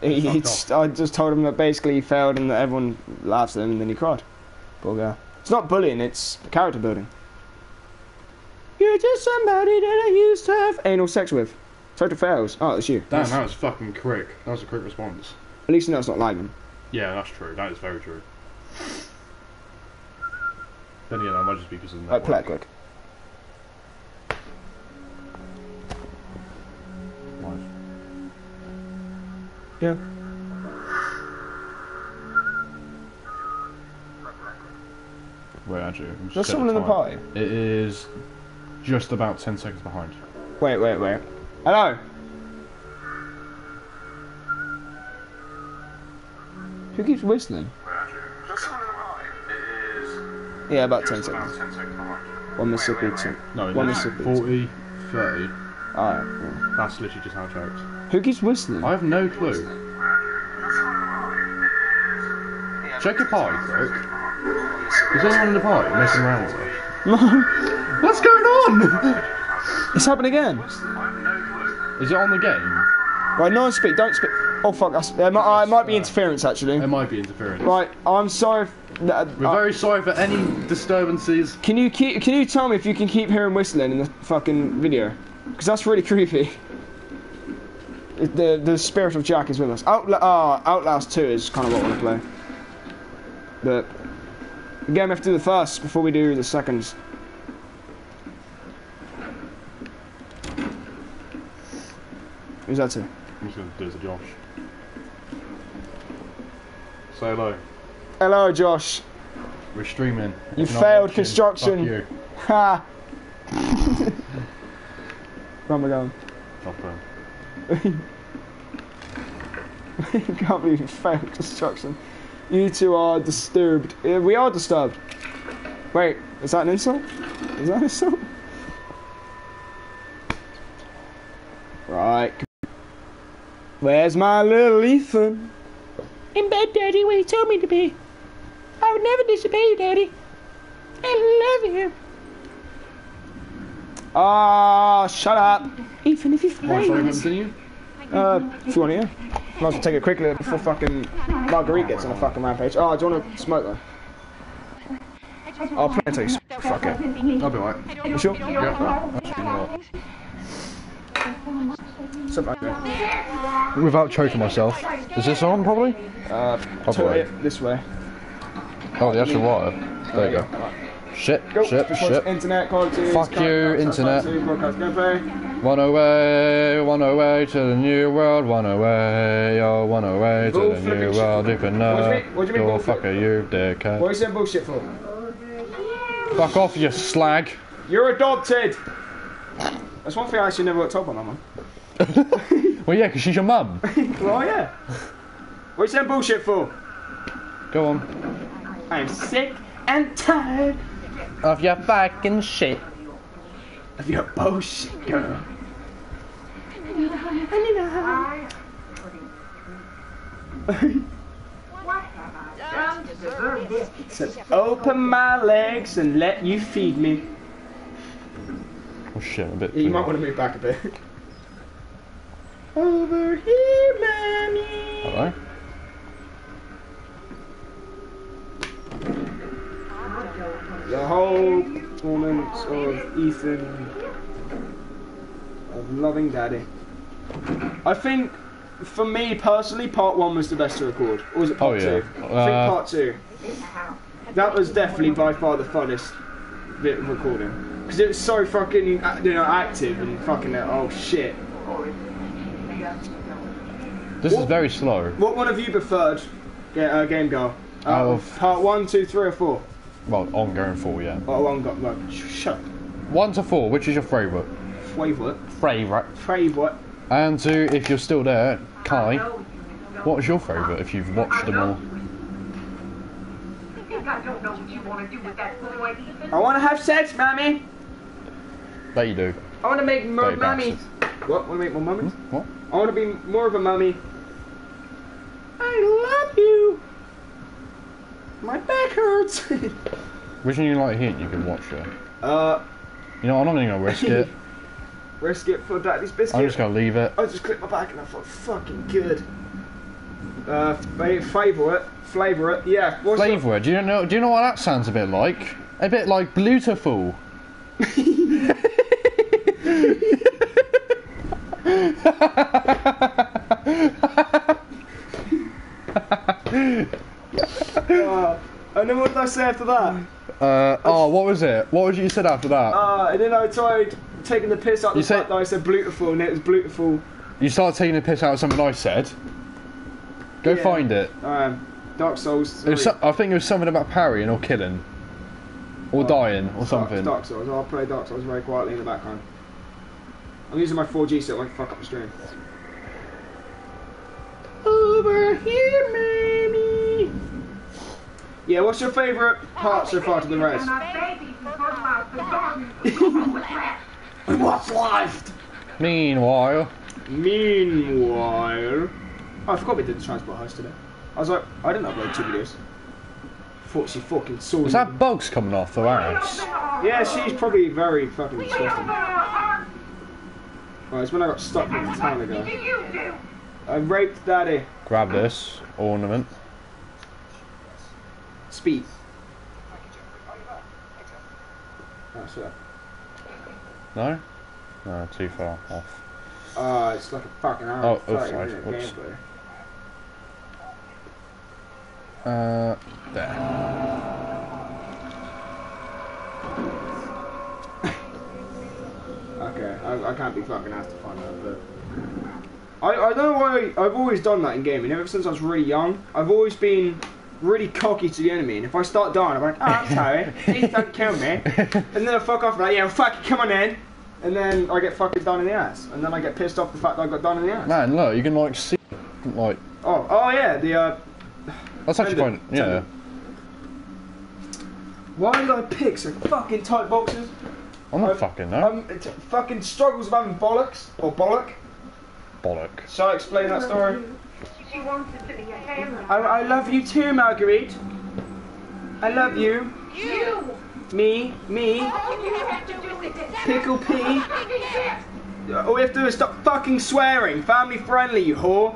He, he just, I just told him that basically he failed and that everyone laughs at him, and then he cried. Poor guy. It's not bullying; it's character building. You're just somebody that I used to have anal sex with. Total fails. Oh, it's you. Damn, that was fucking quick. That was a quick response. At least you know it's not like him. Yeah, that's true. That is very true. Then again, that might just be because of the Right, play it quick. Nice. Yeah. Wait, actually, I'm just There's set someone in the party. It is just about ten seconds behind. Wait, wait, wait. Hello. Who keeps whistling? Yeah, about 10 seconds. One Mississippi, two. No, One Mississippi. 40, 30. Alright. yeah. That's literally just how it works. Who keeps whistling? I have no clue. Check your pie, quick. Is anyone in the party messing around with us? <laughs> What's going on? It's happening again. Is it on the game? Right, no one speak. Don't speak. Oh fuck! That's, it, might, uh, it might be interference actually. It might be interference. Right, I'm sorry. Uh, We're uh, very sorry for any disturbances. can you keep? Can you tell me if you can keep hearing whistling in the fucking video? Because that's really <laughs> creepy. The the spirit of Jack is with us. Outla- uh, Outlast 2 is kind of what I want to play. But again, we have to do the first before we do the seconds. Who's that to? I'm just going to do it to Josh. Say hello. Hello, Josh. We're streaming. You you're failed construction. You. Ha! Where am I going? Her. Can't believe you failed construction. You two are disturbed. Uh, We are disturbed. Wait, is that an insult? Is that an insult? Right. Where's my little Ethan? In Daddy, when you told me to be. I would never disobey you, Daddy. I love you. Ah, shut up. Ethan, if you Why should I continue? uh, if you want to, yeah. Might as well take it quickly before fucking Marguerite gets on a fucking rampage. Oh, do you want to smoke though? I'll play until you. Fuck it. I'll be alright. You sure? Yeah. Actually, you know Something like that. what? Without choking myself. Is this on probably? Uh, Probably. this way. Oh, the actual wire. There you go. Shit, Go. shit, This shit. Internet quality. Fuck you, internet. Skype, Broadcast gameplay. One away, one away to the new world, one away, oh, one away to the new world. You can What do you know. do you mean Go bull flip? fucker, you What are you saying bullshit for? Fuck off, you slag. You're adopted. That's one thing I actually never got told by my mum. Well, yeah, 'cause she's your mum. <laughs> Well, yeah. What are you saying bullshit for? Go on. I'm sick and tired Of your fucking shit. of your bullshit, girl. <laughs> Said, open my legs and let you feed me. Oh shit, a bit. Yeah, you might want to move back a bit. <laughs> Over here, mommy. Hello? The whole performance of Ethan of loving daddy. I think, for me personally, part one was the best to record. Or was it part Oh, yeah. two? I think Uh, part two. That was definitely by far the funnest bit of recording. Because it was so fucking, uh, you know, active and fucking, uh, oh shit. This is very slow. What one of you preferred, Ga- uh, Game Girl? Out Out of of- part one, two, three, or four? Well, on going four, yeah. Oh, one got, like, sh- shut. One to four, which is your favourite? Favourite. Favourite. Favourite. And two, if you're still there, Kai, what is your favourite if you've watched them all? I think I don't know what you want to do with that boy, I want to have sex, mommy. That you do. I want to make more Dirty mummies. What? Want to make more mummies? What? I want to be more of a mummy. I love you. My back hurts. <laughs> Which one you like hint you can watch it? uh, You know, I'm not even gonna risk it. <laughs> risk it for daddy's biscuit. I'm just gonna leave it. I just clicked my back and I thought, fucking good. Uh, fa- favourite, favourite, yeah. What's your- Flavour. Do you know? Do you know what that sounds a bit like? A bit like beautiful. <laughs> Uh, and then what did I say after that? Uh, oh, what was it? What was it you said after that? Uh, and then I tried taking the piss out You the said- fact that I said beautiful and it was beautiful. You started taking a piss out of something I said. Go Yeah. find it. Um, Dark Souls. it was so- I think it was something about parrying or killing. Or dying or something. Dark Souls. I'll play Dark Souls very quietly in the background. I'm using my 4G so it won't fuck up the stream. Over here, maybe. Yeah, what's your favourite part so far to the race? <laughs> What's left? Meanwhile, Meanwhile, oh, I forgot we did the transport heist today. I was like, I didn't upload two videos. Thought she fucking saw is that bugs coming off the house? Yeah, she's probably very fucking disgusting. Right, it's when I got stuck in the town ago. I raped daddy. Grab this ornament. Speed. That's it. No? No, too far off. Uh, it's like a fucking hour Oh, 30 offside, whoops. Uh, there. Okay, I, I can't be fucking asked to find out, but. I, I don't know why I've always done that in gaming. Ever since I was really young, I've always been really cocky to the enemy. And if I start dying, I'm like, oh, I'm sorry, please don't kill me. <laughs> And then I fuck off, like, yeah, fuck it, come on in. And then I get fucking done in the ass. And then I get pissed off the fact that I got done in the ass. Man, look, you can like see, like, Oh, oh yeah, the uh, that's actually quite, yeah. why did I pick so fucking tight boxes? I'm not I'm- fucking no. Um, it fucking struggles of having bollocks or bollock. Bollock. Shall I explain that story? She wants it to be a hammer. I, I love you too, Marguerite. I love you. You! Me, me, All you have to do is it. Pickle P. All we have to do is stop fucking swearing. Family friendly, you whore.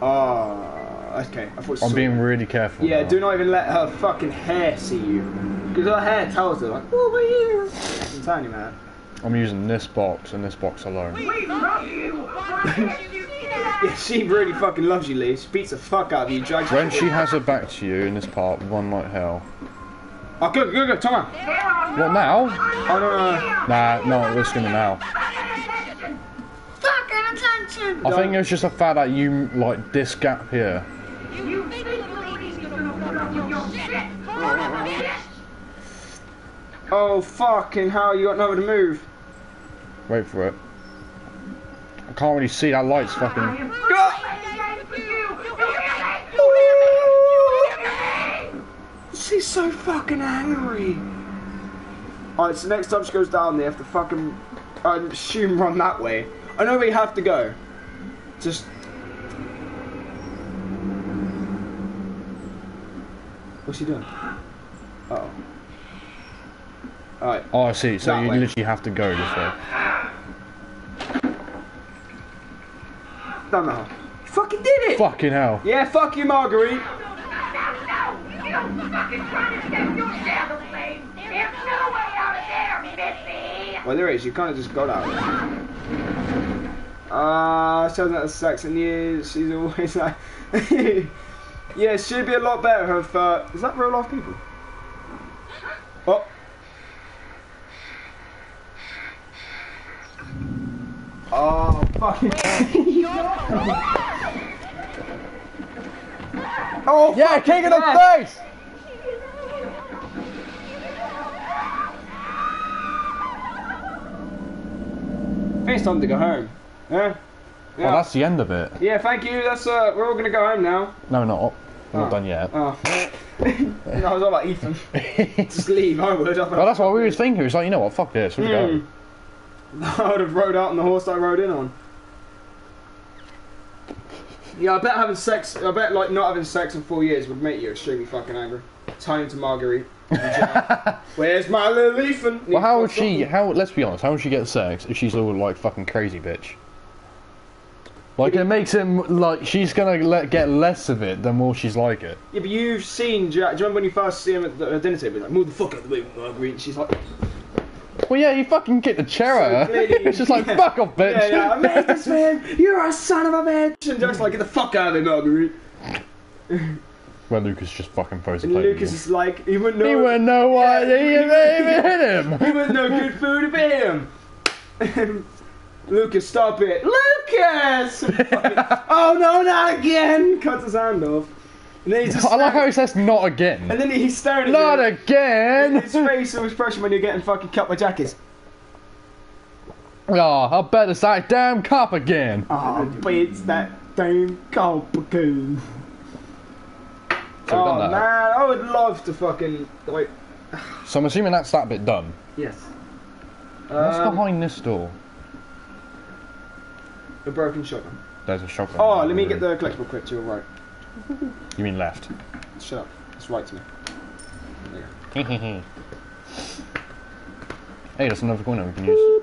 Ah, okay. I thought. I'm being really careful. Yeah, now. do not even let her fucking hair see you. Because her hair tells her, like, over you?" I'm telling you, man. I'm using this box and this box alone. We love you. Why <laughs> did you see that? Yeah, she really fucking loves you, Lee. She beats the fuck out of you, drags When to she has her back to you in this part, one like hell. Oh, good, good, good, come on. What now? Oh, no, no, no. Nah, not risking it now. Fucking attention. I think it was just a fact that you like this gap here. You think this lady's gonna up with your shit? Oh, fucking hell, you got nowhere to move. Wait for it. I can't really see that light's fucking. She's so fucking angry. Alright, so next time she goes down there, have to fucking, I assume, run that way. I know we have to go. Just. What's he doing? Uh oh. Alright. Oh, I see. So That you way. literally have to go this way. No, no. You fucking did it! Fucking hell. Yeah, fuck you, Marguerite. Well, there is. You kind of just got out. Ah, uh, she hasn't had sex in years. She's always like, <laughs> yeah, she'd be a lot better if. Uh, is that real life people? Oh. Oh, fucking. oh, Yeah, fucking kick in the yes. face! I it's time to go home. Yeah. Oh, that's the end of it. Yeah, thank you. That's uh, we're all gonna go home now. No, not. I'm not ah. done yet. Oh. <laughs> no, I was all about Ethan. <laughs> Just leave. I would. I Well, that's what we were thinking. It's like, you know what? Fuck this. We'll go. I would have rode out on the horse I rode in on. Yeah, I bet having sex, I bet like not having sex in four years would make you extremely fucking angry. Tying to Marguerite. <laughs> Where's my little Ethan? Well, how would she? How? Let's be honest. How would she get sex if she's all like fucking crazy bitch? Like it makes it m- like she's gonna let, get less of it the more she's like it. Yeah, but you've seen. Do you, do you remember when you first see him at the dinner table? He's like, move the fuck out of the way, Marguerite. And she's like, Well, yeah, you fucking kicked the chair So at her. clearly- <laughs> it's just like yeah. fuck off, bitch. yeah, yeah, I made this man. You're a son of a bitch. And Jack's like, get the fuck out of here, Marguerite. <laughs> Where Lucas just fucking throws a plate. Lucas is like, he wouldn't know. He wouldn't know why Yeah, they he even, even hit him. <laughs> He wouldn't know good food of him. Lucas, stop it. Lucas! <laughs> oh no, not again! Cuts his hand off. And then just I like how he says not again. And then he's staring at Not you. again. His face facial expression when you're getting fucking cut by Jackies. Oh, I bet it's that damn cop again. Oh, but it's that damn complicated. So oh man, I would love to fucking wait. So I'm assuming that's that bit done. Yes. What's Um, behind this door? A broken shotgun. There's a shotgun. Oh, let me get the collectible quick to your right. <laughs> You mean left? Shut up. It's right to me. There you <laughs> hey, that's another corner we can use. go.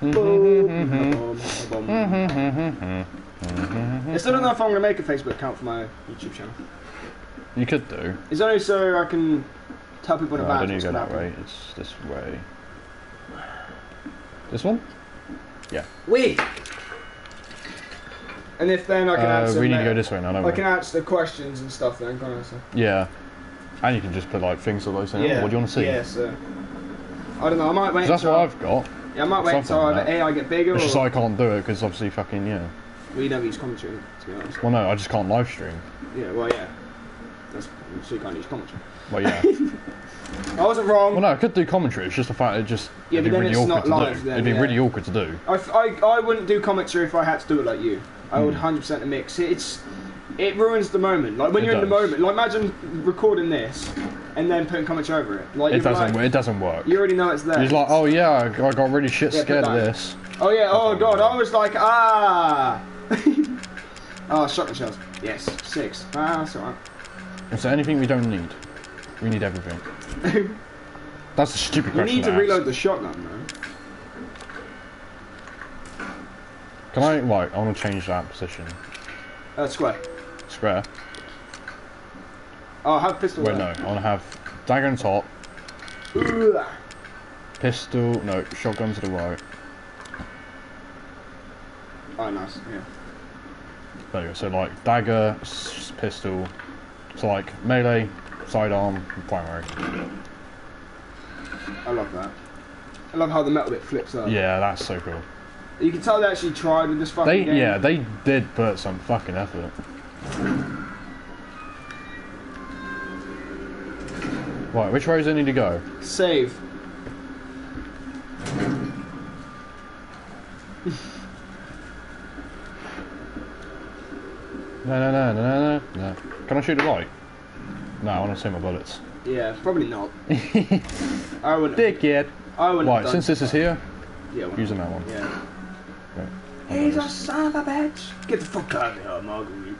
Boom, boom. I still don't know if I'm gonna make a Facebook account for my YouTube channel. You could do. It's only so I can tell people No, I don't need to go that happen. way. It's this way. This one? We. And if then I can Uh, answer, we need to ma- go this way now, don't I we? can answer the questions and stuff then, can't I? So. Yeah. And you can just put like things of those things. Yeah. What do you want to see? Yeah, so. I don't know. I might wait. 'Cause that's until, what I've got. Yeah, I might wait something until like either that. A I get bigger It's or just I can't do it because obviously fucking yeah. we never use commentary. To be honest. Well, no, I just can't live stream. Yeah. Well, yeah. That's so you can't use commentary. Well, yeah. <laughs> I wasn't wrong. well, no, I could do commentary. It's just the fact it just Yeah, it'd but be then really it's not awkward to live do. then, it'd be yeah. really awkward to do. I, I, I wouldn't do commentary if I had to do it like you. I Hmm. would 100% a mix. It's it ruins the moment. Like when It you're in the moment. Like imagine recording this and then putting commentary over it. Like It doesn't. Like, it doesn't work. you already know it's there. He's like, oh yeah, I I got really shit Yeah, scared of this. oh yeah. Oh god. I was like ah. <laughs> oh shotgun shells. Yes. Six. Ah, that's alright. Is there anything we don't need? We need everything. <laughs> That's a stupid You question. need to ask. reload the shotgun though. Can I? Right, I want to change that position. Uh, square. Square. Oh, I have pistol. Wait, there. no, I want to have Dagger on top, pistol, no, shotgun to the right. Oh, nice. Yeah. There you go. So like dagger, s- pistol, so like melee, sidearm, primary. I love that. I love how the metal bit flips up. Yeah, that's so cool. You can tell they actually tried with this fucking They game. yeah, they did put some fucking effort. Right, which way does it need to go? Save. No, no, no, no, no, no, no. Can I shoot the light? No, I want to see my bullets. Yeah, probably not. <laughs> I wouldn't. Dickhead. I wouldn't. Right, since this is here, Yeah. using that one. Yeah. Right. He's a son of a bitch. Get the fuck out of here, Marguerite.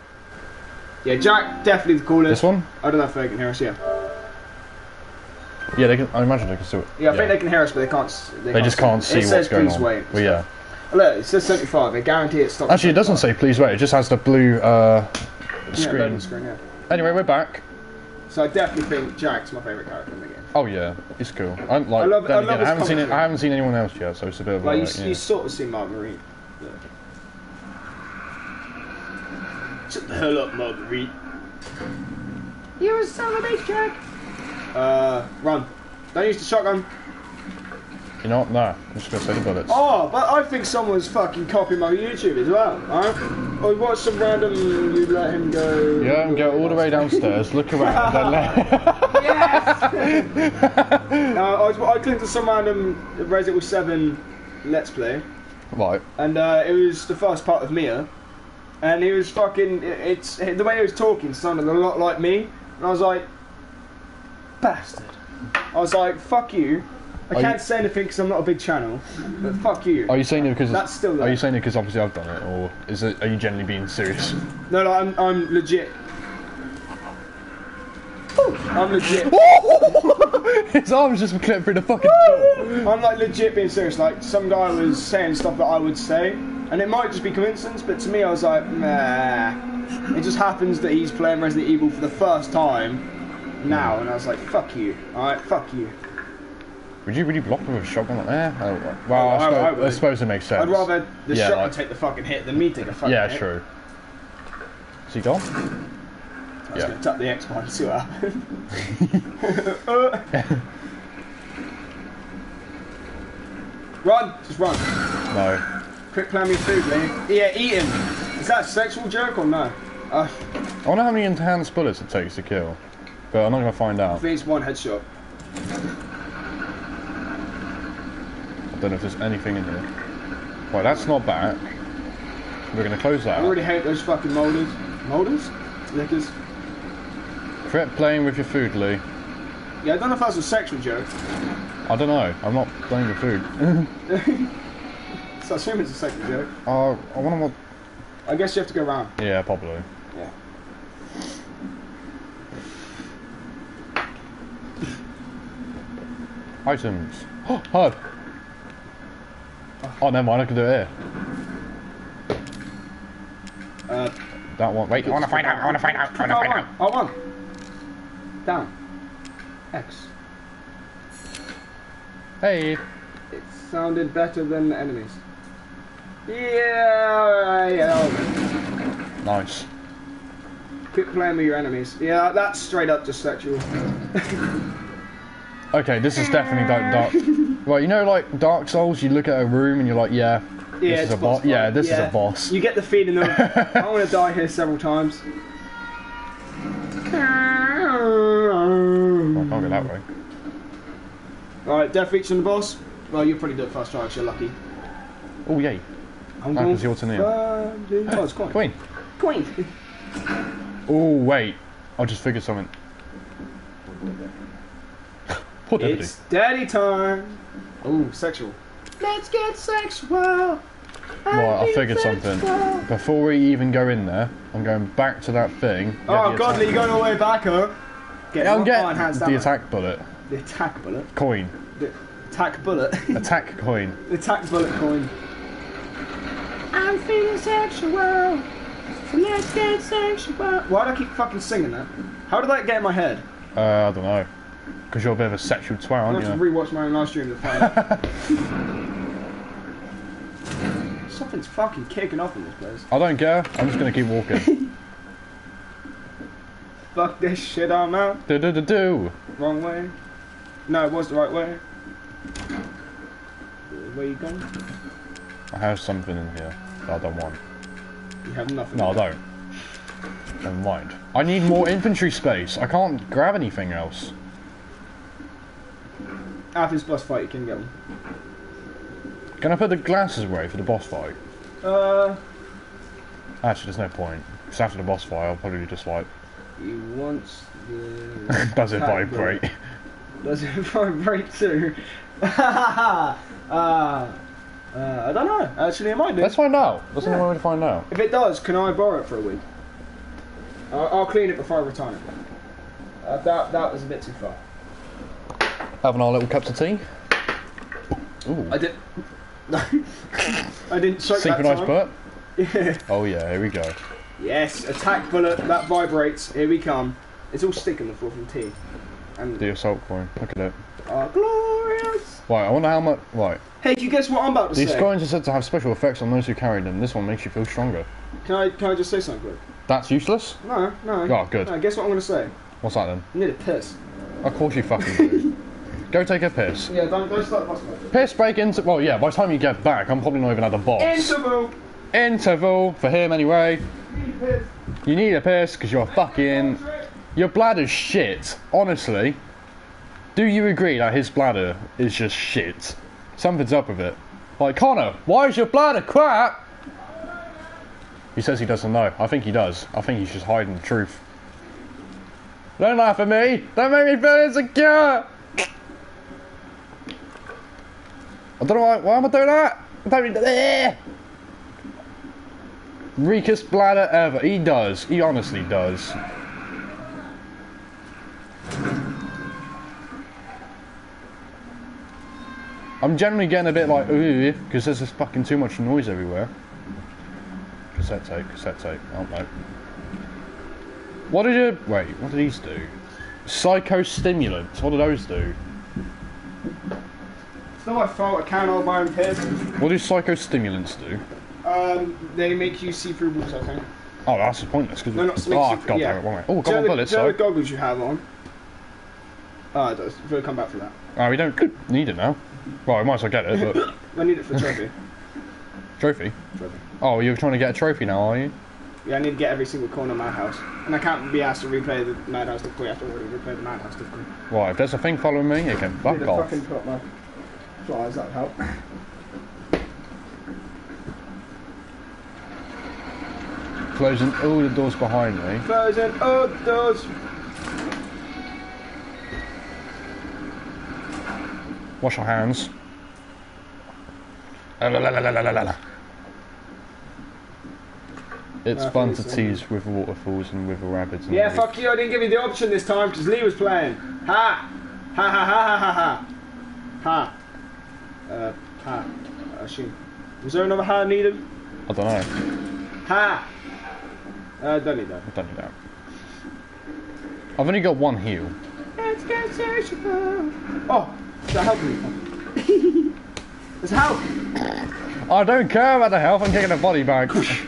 Yeah, Jack definitely the coolest. This one? I don't know if they can hear us. Yeah. Yeah, they can. I imagine they can see it. Yeah, I think they can hear us, but they can't. s- They, They just can't see it says, what's going please on. Wait. Well, yeah. Look, it says 75. They guarantee it stops. Actually, it doesn't say please wait. It just has the blue uh, Yeah, screen. loading screen. Yeah. Anyway, we're back. So I definitely think Jack's my favourite character in the game. Oh yeah, it's cool. I like. I love- I love again, I haven't seen it. I haven't seen anyone else yet, so it's a bit of Like, like. you, yeah. you sort of see Marguerite. Look. Shut the hell up, Marguerite. You're a son of a bitch, Jack. Uh, run. Don't use the shotgun. You know what? Nah, I'm just gonna say bullets. Oh, but I think someone's fucking copying my YouTube as well, right? I watched some random. You let him go. Yeah, and go all the way downstairs. Look around. <laughs> then left. Uh, <laughs> I, was, I clicked on some random Resident Evil 7 Let's Play, right. and uh, it was the first part of Mia, and he was fucking. it- It's the way he was talking sounded a lot like me, and I was like, bastard. I was like, fuck you. I can't you- say anything because I'm not a big channel, but fuck you. Are you saying it because? That's still Are you saying it because obviously I've done it, or is it? Are you generally being serious? No, no, I'm, I'm legit. I'm legit. <laughs> His arms just clipped through the fucking door. I'm like legit being serious. Like some guy was saying stuff that I would say, and it might just be coincidence, but to me, I was like, nah. It just happens that he's playing Resident Evil for the first time now, and I was like, fuck you. All right, fuck you. Would you really block him with a shotgun like that? Oh, well, Oh, I, I- suppose, I I, suppose it makes sense. I'd rather the Yeah, shotgun like- take the fucking hit than me take a fucking Yeah, hit. true. Is he gone? I was Yeah. gonna tap the X one and see what happens. <laughs> run, just run. No. Quick plan me food, Lee. Yeah, eat him. Is that a sexual joke or no? Uh, I wonder how many enhanced bullets it takes to kill. But I'm not gonna find I out. think it's one headshot. Don't know if there's anything in here. Right, that's not back. We're gonna close that. I really hate those fucking moulders. Moulders? Lickers? Quit playing with your food, Lee. Yeah, I don't know if that's a sexual joke. I don't know. I'm not playing with food. <laughs> So I assume it's a sexual joke. uh, I wonder what. I guess you have to go around. Yeah, probably. Yeah. Items. <gasps> Oh, HUD. Oh, never mind. I can do it here. Uh, That one. Wait, I want to find out. I want to find out. I want to find out. R1. R1. Down. X. Hey. It sounded better than the enemies. Yeah, yeah. Nice. Quit playing with your enemies. Yeah, that's straight up just sexual. <laughs> Okay, this is definitely dark. dark. <laughs> right, you know, like Dark Souls. You look at a room and you're like, yeah, Yeah, this is a boss. fight. Yeah, this Yeah. is a boss. You get the feeling of I want to <laughs> die here several times. Oh, I can't go that way. All right, death reach on the boss. Well, you'll probably do it first try if you're lucky. Oh yay, I'm 'cause you're to near. find Oh, it's coin. Queen. Coin. Oh wait, I just figured something. Poor deputy. It's daddy time. Oh, sexual. Let's get sexual. Right, I figured something. Before we even go in there, I'm going back to that thing. Oh, the God, attack- you're going all the way back, huh? Get Yeah, I'm getting iron hands the down. attack bullet. The attack bullet. Coin. The attack bullet. <laughs> Attack coin. the attack bullet coin. I'm feeling sexual. Let's get sexual. Why do I keep fucking singing that? How did that get in my head? Uh, I don't know. Because you're a bit of a sexual twat, I aren't have to you? rewatch my own live stream to find out. Something's fucking kicking off in this place. I don't care. I'm just gonna keep walking. <laughs> Fuck this shit, I'm out. do do do do. Wrong way. No, it was the right way. Where you going? I have something in here that I don't want. You have nothing. No, I don't. Never mind. I need more infantry space. I can't grab anything else. After this boss fight, you can get them. Can I put the glasses away for the boss fight? Uh, Actually, there's no point. Because after the boss fight, I'll probably just like, he wants the. <laughs> does it vibrate? Does it <laughs> vibrate too? <laughs> uh, uh, I don't know. Actually, it might do. Let's find out. That's the Yeah. only way to find out. If it does, can I borrow it for a week? I'll, I'll clean it before I return it. Uh, that that was a bit too far. Having our little cups of tea. Ooh. I did. No, <laughs> I didn't strike that Synchronized time. butt. Yeah. Oh yeah, here we go. Yes, attack bullet that vibrates. Here we come. It's all sticking the floor from tea. And The assault coin. Look at it. are glorious. Right, I wonder how much. Right. Hey, do you guess what I'm about to These say? These coins are said to have special effects on those who carry them. This one makes you feel stronger. Can I can I just say something quick? That's useless? No, no. Oh, good. No, guess what I'm gonna say? What's that then? I need a piss. Of course you fucking do. <laughs> Go take a piss. Yeah, don't don't start Piss break into. Well, yeah, by the time you get back, I'm probably not even at the box. Interval. Interval for him anyway. Need. You need a piss because you're fucking. Your bladder's shit. Honestly. Do you agree that his bladder is just shit? Something's up with it. Like, Connor, why is your bladder crap? He says he doesn't know. I think he does. I think he's just hiding the truth. Don't laugh at me! Don't make me feel insecure! I don't know why, why am I doing that? I don't even... eh. Weakest bladder ever. He does. He honestly does. I'm generally getting a bit like, ooh, because there's just fucking too much noise everywhere. Cassette tape, cassette tape. Oh no. What did you. Wait, what did these do? Psychostimulants. What do those do? It's not my fault. I can't hold my own piss. What do psychostimulants do? Um, they make you see through walls. I think. Oh, that's pointless. Cause No, not oh, makes you- ah, god yeah. damn it, wrong way. Oh, come on, bullets, do you know the goggles you have on? Oh, it does. We'll come back for that. Oh, we don't need it now. Well, we might as well get it, but. <laughs> I need it for trophy. trophy? trophy. Oh, you're trying to get a trophy now, are you? Yeah, I need to get every single corner of Madhouse. And I can't be asked to replay the Madhouse difficulty after I already replayed the Madhouse difficulty. Right, if there's a thing following me, you can I fuck to off. fucking up my flies, that'd help. Closing all the doors behind me. Closing all the doors. Wash your hands. La, la, la, la, la, la, la, la. It's ah, I fun to tease with waterfalls and river rapids. And Yeah, fuck you, I didn't give you the option this time because Lee was playing. Ha! Ha ha ha ha ha ha. Ha. Uh, ha. I assume. Was there another ha needed? I don't know. Ha! Uh, don't need that. I don't need that. I've only got one heal. Let's get sociable. Oh, is that helping me? <laughs> It's help! I don't care about the health, I'm kicking a body bag. oh,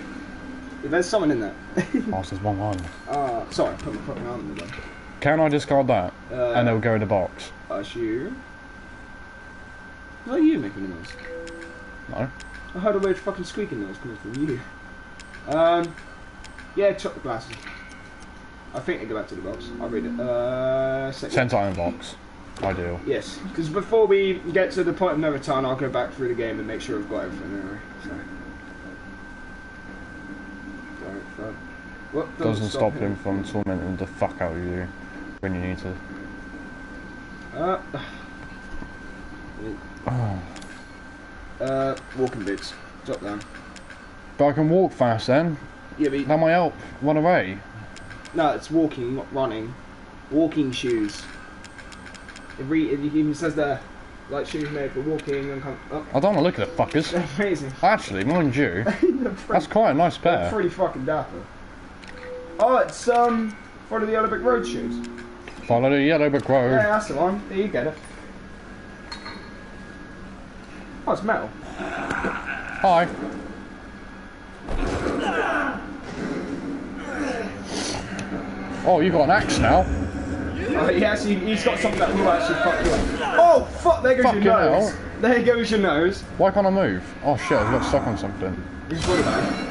There's someone in there. there's one on. <laughs> Uh, sorry, put my fucking arm in the gun. Can I discard that? Uh, and it'll go in the box. Assume. Is that you making the noise? No. I heard a weird fucking squeaking noise coming from you. Um, yeah, chuck the glasses. I think they go back to the box. I'll read it. Uh. Sent iron box. Ideal. Yes, because before we get to the point of no return, I'll go back through the game and make sure I've got everything anyway. So. What Doesn't stop him from tormenting the fuck out of you when you need to. Uh. <sighs> uh, walking boots. Drop down. But I can walk fast then. Yeah, but That might help run away. no, it's walking, not running. Walking shoes. It, re- it even says there, like shoes made for walking and come. Oh, I don't want to look at the fuckers. <laughs> amazing. Actually, mind you, <laughs> They're pretty- that's quite a nice they're pair. pretty fucking dapper. Oh, it's um for the Olympic Road shoes. Follow the yellow brick road. Yeah, that's the one. There you get it. Oh, it's metal. Hi. Oh, you've got an axe now. Oh, he actually, he's got something that will actually fuck you up. Oh, fuck, there goes Fucking your nose. hell. There goes your nose. Why can't I move? Oh shit, I've got stuck on something. He's body bag.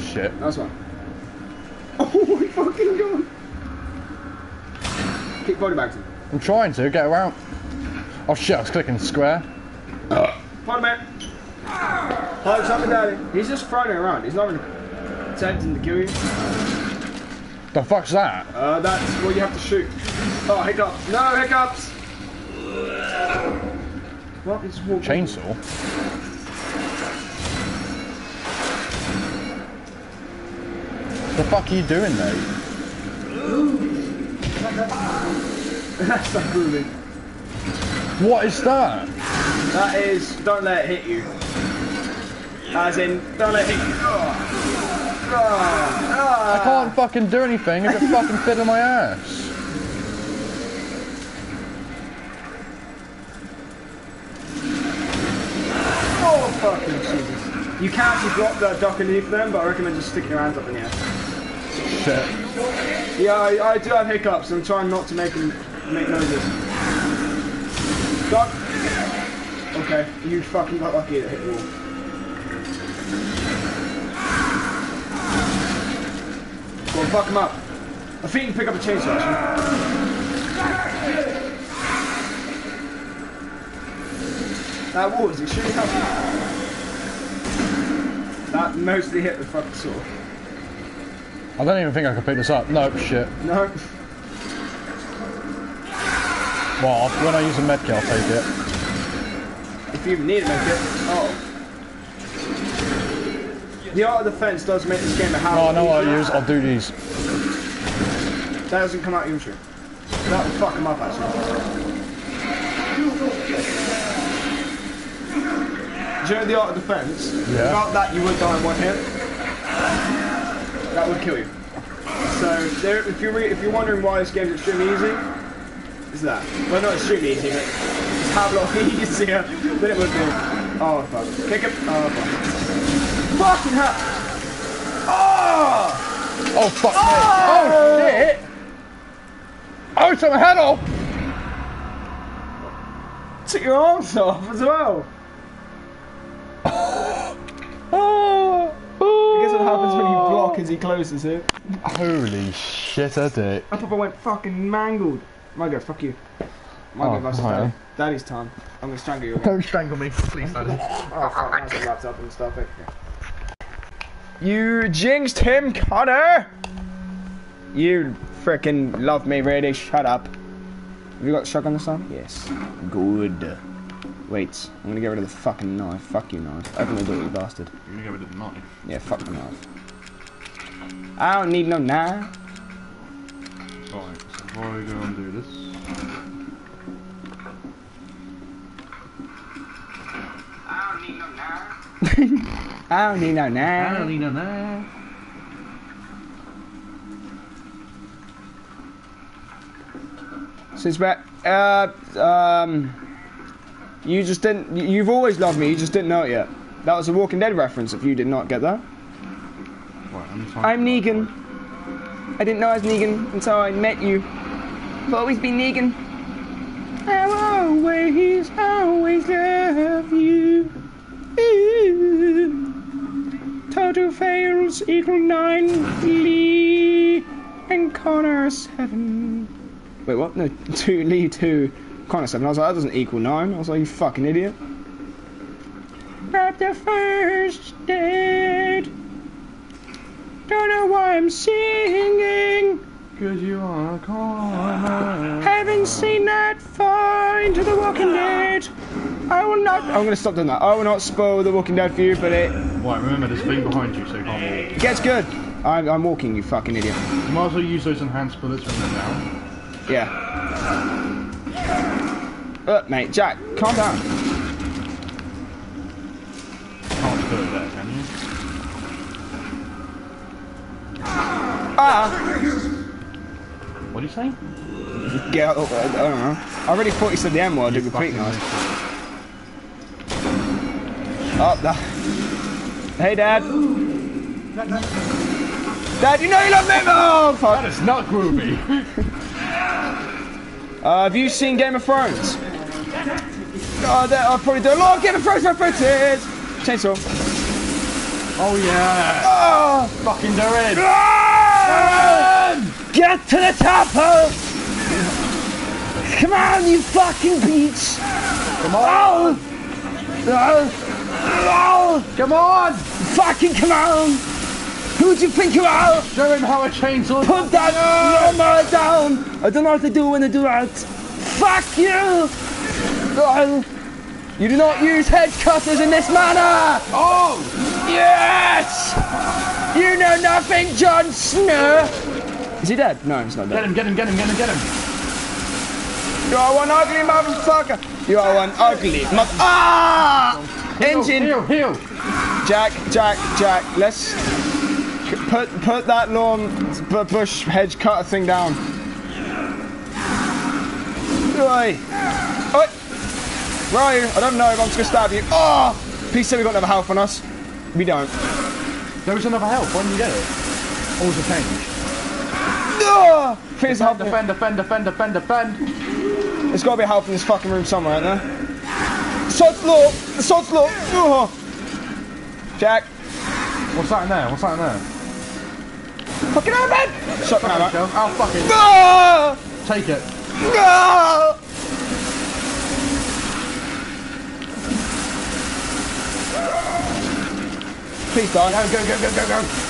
Shit. That's one. <laughs> Oh my fucking god. Keep body bags in. I'm trying to get around. Oh shit, I was clicking square. Body bag. Hugs up and down. He's just throwing it around. He's not even attempting to kill you. The fuck's that? Uh, that's what you have to shoot. Oh, hiccups. No hiccups. What? It's walking. Chainsaw? The fuck are you doing, mate? <laughs> That's not groovy. What is that? That is, don't let it hit you. As in, don't let it hit you. Oh. Oh. I can't fucking do anything if it fucking fit in my ass. Oh, fucking Jesus. You can actually drop the duck underneath them, but I recommend just sticking your hands up in the air. Shit. Yeah, I, I do have hiccups. I'm trying not to make them make noises. Duck. Okay, you fucking got lucky to hit the wall. Go on, fuck him up. I think you can pick up a chainsaw, actually. That wall is extremely helpful. That mostly hit the fucking saw. I don't even think I can pick this up. Nope, shit. No. Well, when I use a medkit, I'll take it. If you even need to make it. Oh. The art of defense does make this game a how. Oh, I know what I use. I'll do these. That doesn't come out usually. That would fuck him up actually. Do you know the art of defense? Yeah. Without that, you would die in one hit. That would kill you. So, there, if you're re- if you're wondering why this game's extremely easy, is that? Well, not extremely easy, but just have a lot easier than it would be. Oh fuck! Kick him! Oh fuck! Fucking hell! Oh! Oh, fuck me. Oh! oh, shit. Oh, took my head off. Took your arms off as well. Oh. <gasps> I guess what happens when you block oh. as he closes it. Holy shit, I did. I thought I went fucking mangled. My god, fuck you. My Oh, god, versus daddy. Daddy's time. I'm gonna strangle you again. Don't strangle me, please, Daddy. Oh fuck, that's a laptop and stuff. Okay. You jinxed him, Connor! You frickin' love me, really. Shut up. Have you got the shotgun this time? Yes. Good. Wait, I'm gonna get rid of the fucking knife. Fuck you, knife. Open the door, you bastard. You're gonna get rid of the knife. Yeah, fuck the knife. I don't need no knife. Right, are we gonna do this? I don't need no <laughs> knife. need a knife. Since we're, uh, um, you just didn't, you- you've always loved me, you just didn't know it yet. That was a Walking Dead reference if you did not get that. Right, I'm, I'm Negan. I didn't know I was Negan until I met you. I've always been Negan. I'll always, always love you. Ooh. Total fails equal nine. Lee and Connor seven. Wait, what? No, <laughs> two. Lee two. Connor seven. I was like, that doesn't equal nine. I was like, you fucking idiot. At the first date. Don't know why I'm singing. Cause you are a corner. Haven't seen that far into The Walking Dead. I will not. I'm gonna stop doing that. I will not spoil The Walking Dead for you, but it Right, remember there's a thing behind you so you can't walk. gets good. I'm, I'm walking, you fucking idiot. You might as well use those enhanced bullets when they're down. Yeah. Uh, mate, Jack, calm down. Can't do it there, can you? Ah! What do you say? Out, I don't know. I already thought you said the M word, didn't repeat nice. Up there. Hey, Dad. Dad, you know you love me. Oh, fuck. That is not groovy. Uh, have you seen Game of Thrones? Oh, that, I'll probably do a lot of Game of Thrones references. Chainsaw. oh yeah. Oh, Fucking do it. Get to the top, oh. Come on, you fucking beach. Come on. Oh! oh, oh, Come on. fucking come on. Who do you think you are? Show him how a chainsaw. Put that lawnmower down! I don't know what to do when I do that. Fuck you! Oh, You do not use hedge cutters in this manner! Oh. Yes! You know nothing, Jon Snow! Is he dead? No, he's not Get dead. him. Get him. Get him. Get him. Get him. You are one ugly motherfucker! You are one ugly mother- Ah! Engine! Heal. Heal. Jack, Jack, Jack, let's put put that lawn bu- bush hedge cutter thing down. Oi! Oi! Where are you? I don't know, but I'm just gonna stab you. Oh! Please say we got another health on us. We don't. There was another help. When did you get it? Or was it change? It's help. Defend. Defend. Defend. Defend. Defend. There's gotta be help in this fucking room somewhere, there? Sod's law! Sod's law! Oh. Jack! What's that in there? What's that in there? Fucking hell, man! Shotgun ammo. Go. Oh fuck it. Take it. Ah! Please die. Go. Go. Go. Go. Go. Go.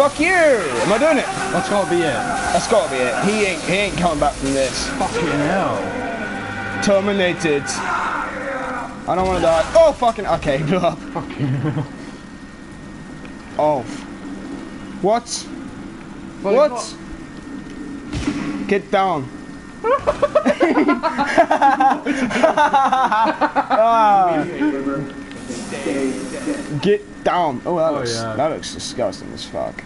Fuck you! Am I doing it? That's gotta be it. That's gotta be it. He ain't he ain't coming back from this. Fucking hell. Terminated. I don't wanna die. Oh fucking okay, <laughs> blew up. Fucking hell. Oh. What? Well, What? Get down. <laughs> Ah. Get down. Oh, that, Oh, looks, yeah. that looks disgusting as fuck.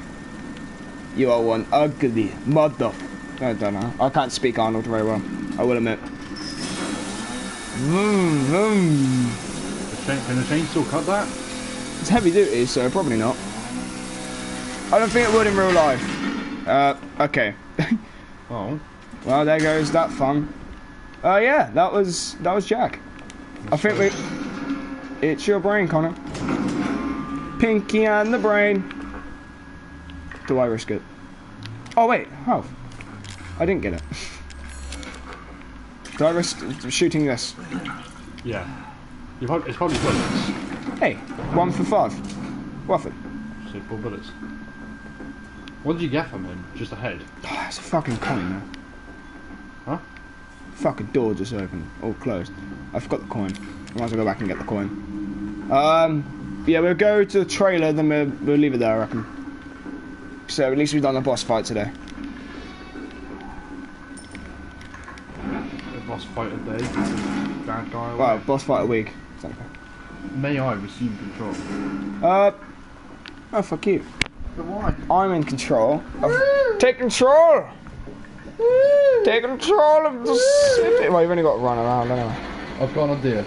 You are one ugly mother. I don't know. I can't speak Arnold very well. I will admit. Vroom, vroom. the chain- Can the chainsaw cut that? It's heavy duty, so probably not. I don't think it would in real life. Uh, okay. <laughs> Oh. Well, there goes that fun. Uh, yeah, that was that was Jack. I think we. It's your brain, Connor. Pinky and the brain. Do I risk it? Oh wait, health. I didn't get it. Do I risk shooting this? Yeah. You've had, it's probably bullets. Hey, one for five. Waffle. So four bullets. What did you get from him? Just a head. Oh, it's a fucking coin, man. Huh? Fucking door just open, all closed. I forgot the coin. I might as well go back and get the coin. Um, yeah, we'll go to the trailer, then we'll, we'll leave it there, I reckon. So at least we've done a boss fight today. A boss fight a day. Bad guy. away. Well, boss fight a week. Exactly. May I resume control? Uh, oh fuck you. But why? I'm in control. Take control. Take control of the city. Well, you've only got to run around anyway. I've got an idea.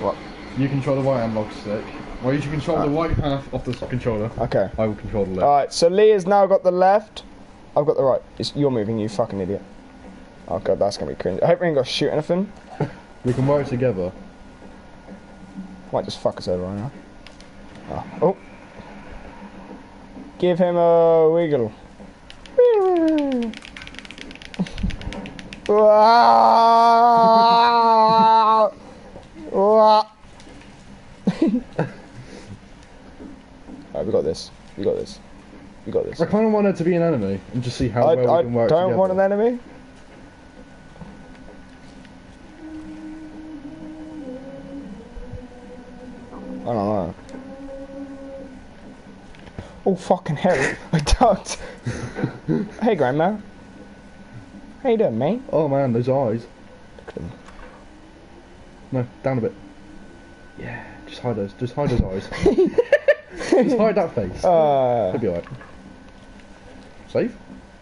What? You control the right analog stick. Well, you should control the right half of the controller. Okay. I will control the left. Alright, so Lee has now got the left. I've got the right. It's, you're moving, you fucking idiot. Oh god, that's gonna be cringe. I hope we ain't got to shoot anything. <laughs> we can work together. Might just fuck us over right now. Oh. Ah. oh. Give him a wiggle. <laughs> Wow. Wow. <laughs> Alright, we got this. We got this. We got this. I kind of want it to be an enemy and just see how I, well I we can work don't together. want an enemy. I don't know. Oh fucking hell! <laughs> I ducked. <laughs> hey, Grandma. How you doing, mate? Oh man, those eyes. Look at them. No, down a bit. Yeah, just hide those. Just hide those eyes. <laughs> just hide that face. <laughs> Uh, It'll be alright. Safe?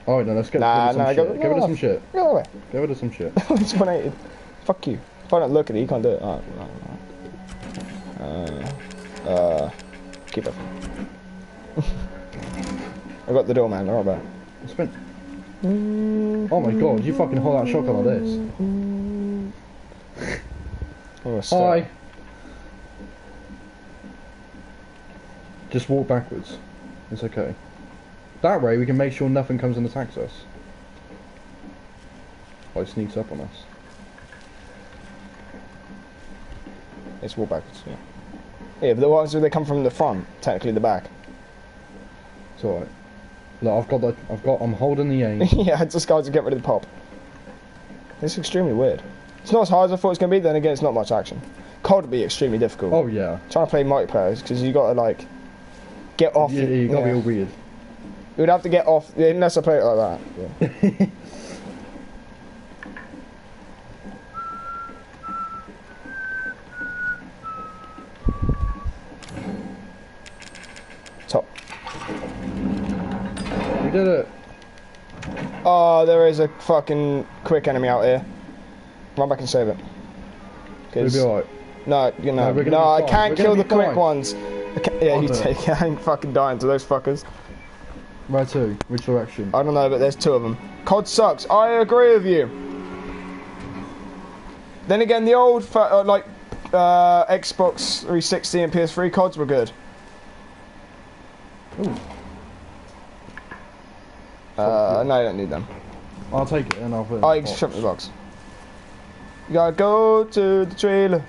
Oh no, let's get Nah, rid of some nah, shit. get rid of some shit. Go away. Get rid of some shit. it's 180. Fuck you. If I don't look at it, you can't do it. Alright, alright, alright. Uh, uh, keep it. <laughs> I got the door, man. Alright, back. Spin. Oh my god, you fucking hold that shotgun like this. Oh. Hi. Just walk backwards. It's okay. That way we can make sure nothing comes and attacks us. Like sneaks up on us. Let's walk backwards. Yeah. Yeah, but the ones where they come from the front, technically the back. It's alright. Look, I've got the, I've got, I'm holding the aim. <laughs> yeah, I just got to get rid of the pop. It's extremely weird. It's not as hard as I thought it was going to be, then again, it's not much action. COD would be extremely difficult. Oh yeah. Trying to play multiplayer because you got to, like, get off. Yeah, you gotta yeah. be all weird. You would have to get off, unless I play it like that. Yeah. <laughs> Top. We did it. Oh, there is a fucking quick enemy out here. Run back and save it. We'll be alright. No, you know, No, no, I can't kill the be quick fine. ones. I can't, yeah, I'll you do it. take. <laughs> I ain't fucking dying to those fuckers. Where to? Which direction? I don't know, but there's two of them. COD sucks. I agree with you. Then again, the old fa- uh, like uh, Xbox 360 and PS3 CODs were good. Ooh. Uh, no, you don't need them. I'll take it and I'll put it in Oh, the box. the box. You gotta go to the trailer.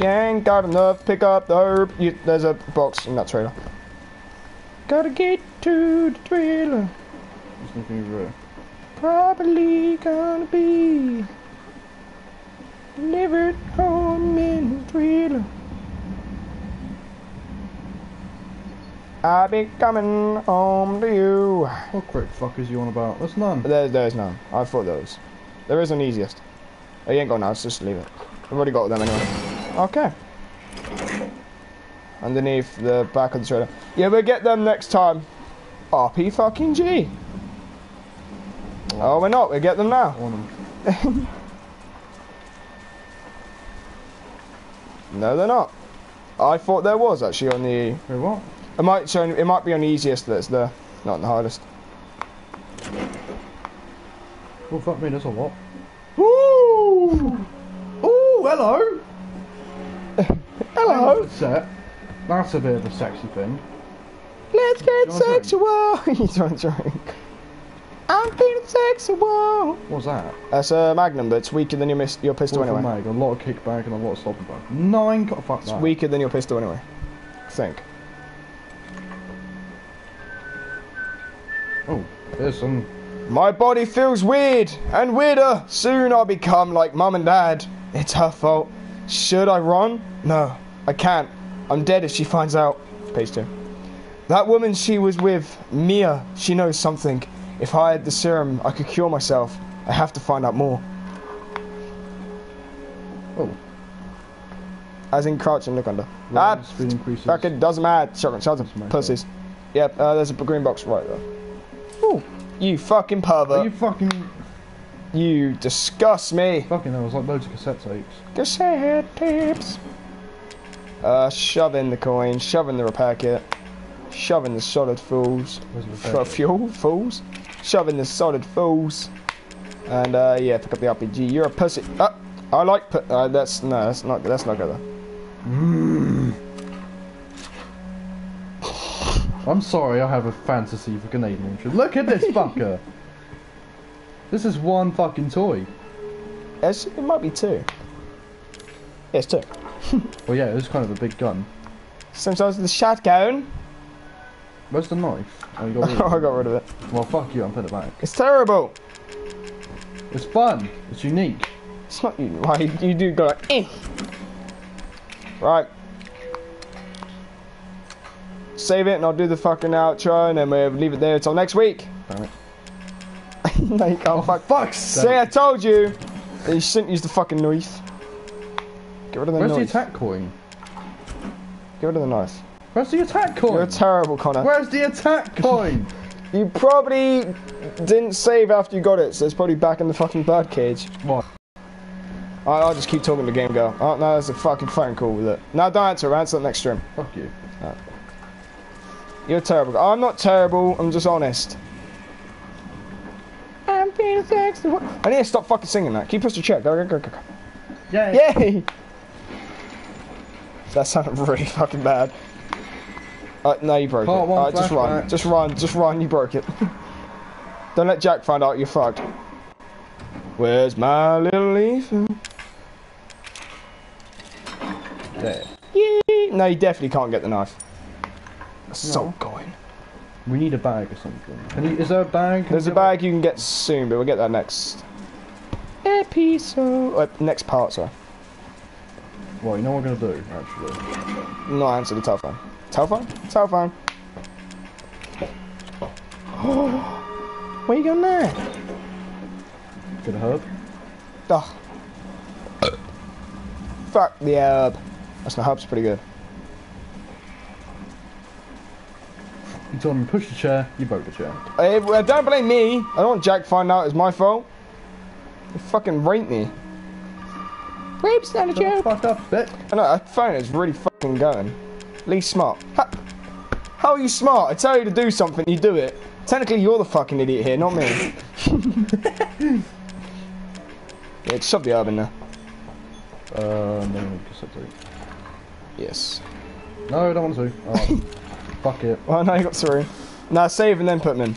Ain't got enough pick up the herb. You, there's a box in that trailer. Gotta get to the trailer. There's nothing over here. Probably gonna be delivered home in the trailer. I'll be coming home to you. What quick is you on about? There's none. There, there's none. I thought there was. There is an easiest. Oh, you ain't got now, let's just leave it. I've already got them anyway. Okay. Underneath the back of the trailer. Yeah, we'll get them next time. RP fucking G. Oh, we're not. We'll get them now. <laughs> No, they're not. I thought there was actually on the. Wait, what? It might show. It might be on the easiest that's there, not on the hardest. Oh fuck me, there's a lot. Ooh! Oh, hello! <laughs> Hello. Set. That's a bit of a sexy thing. Let's get Do you want a drink? sexual. <laughs> you don't drink. I'm feeling sexual. What's that? That's a Magnum, but it's weaker than your mis- your pistol anyway. mag, a lot of kickback and a lot of stopping back. Nine co- fuck It's that. weaker than your pistol anyway. I think. Oh, there's some. My body feels weird and weirder. Soon I'll become like mum and dad. It's her fault. Should I run? No, I can't. I'm dead if she finds out. Page two. That woman she was with, Mia, she knows something. If I had the serum, I could cure myself. I have to find out more. Oh, As in crouch and look under. right, Ah, speed increases. fucking doesn't matter. Shut up, shut up, pussies. Yep, uh, there's a green box right there. Ooh, you fucking Are pervert. you fucking. You disgust me. Fucking hell, it's like loads of cassette tapes. Cassette tapes. Uh, shoving the coin, shoving the repair kit, shoving the solid fools. Where's the For repair? fuel, fools. Shoving the solid fools. And uh, yeah, pick up the RPG. You're a pussy. Uh, I like pu- uh, that's no, that's not that's not good. <sighs> I'm sorry, I have a fantasy for grenade launcher. Look at this <laughs> fucker! This is one fucking toy. It's, it might be two. Yeah, it's two. <laughs> Well, yeah, it's kind of a big gun. Same size as the shotgun. Where's the knife? Oh, you <laughs> got rid I of it. got rid of it. Well, fuck you, I'm putting it back. It's terrible. It's fun. It's unique. It's not you. Why you, you do go like, eh. Right. Save it and I'll do the fucking outro and then we'll leave it there until next week. Damn it. No, you can't fuck. Fuck's See, I told you. You shouldn't use the fucking knife. Get rid of the Where's the attack coin? Get rid of the knife. Where's the attack coin? You're a terrible Connor. Where's the attack <laughs> coin? You probably didn't save after you got it, so it's probably back in the fucking bird cage. what? I- I'll just keep talking to Game Girl. Oh, no, there's a fucking phone call with it. No, don't answer. Answer the next stream. Fuck you. You're terrible. I'm not terrible. I'm just honest. I'm feeling sexy. I need to stop fucking singing that. Keep pushing check. Go, go, go, go, go. Yeah. Yay! That sounded really fucking bad. Uh, no, you broke Part it. one Alright, just run. Just run. Just run. You broke it. <laughs> Don't let Jack find out you're fucked. Where's my little leaf? There. Yee! No, you definitely can't get the knife. So No. going. We need a bag or something. Can you, is there a bag? There's a bag you can get soon, but we'll get that next episode. Uh, next part, sorry. Well, you know what we're gonna do, actually. Not answer the telephone. Telephone? Telephone. <gasps> Where you going there? Get a herb. Ugh. Fuck the herb. That's the herb's pretty good. You told me push the chair, you broke the chair. Hey, don't blame me. I don't want Jack to find out it's my fault. You fucking raped me. Rape's not a Shut the fuck up, bitch. I know, that phone is really fucking going. Lee smart. How, how are you smart? I tell you to do something, you do it. Technically, you're the fucking idiot here, not me. <laughs> yeah, just shove the herb in there. Uh, no, cassette Yes. No, I don't want to. Oh, <laughs> fuck it. Well, now you got three. Now save and then put them in.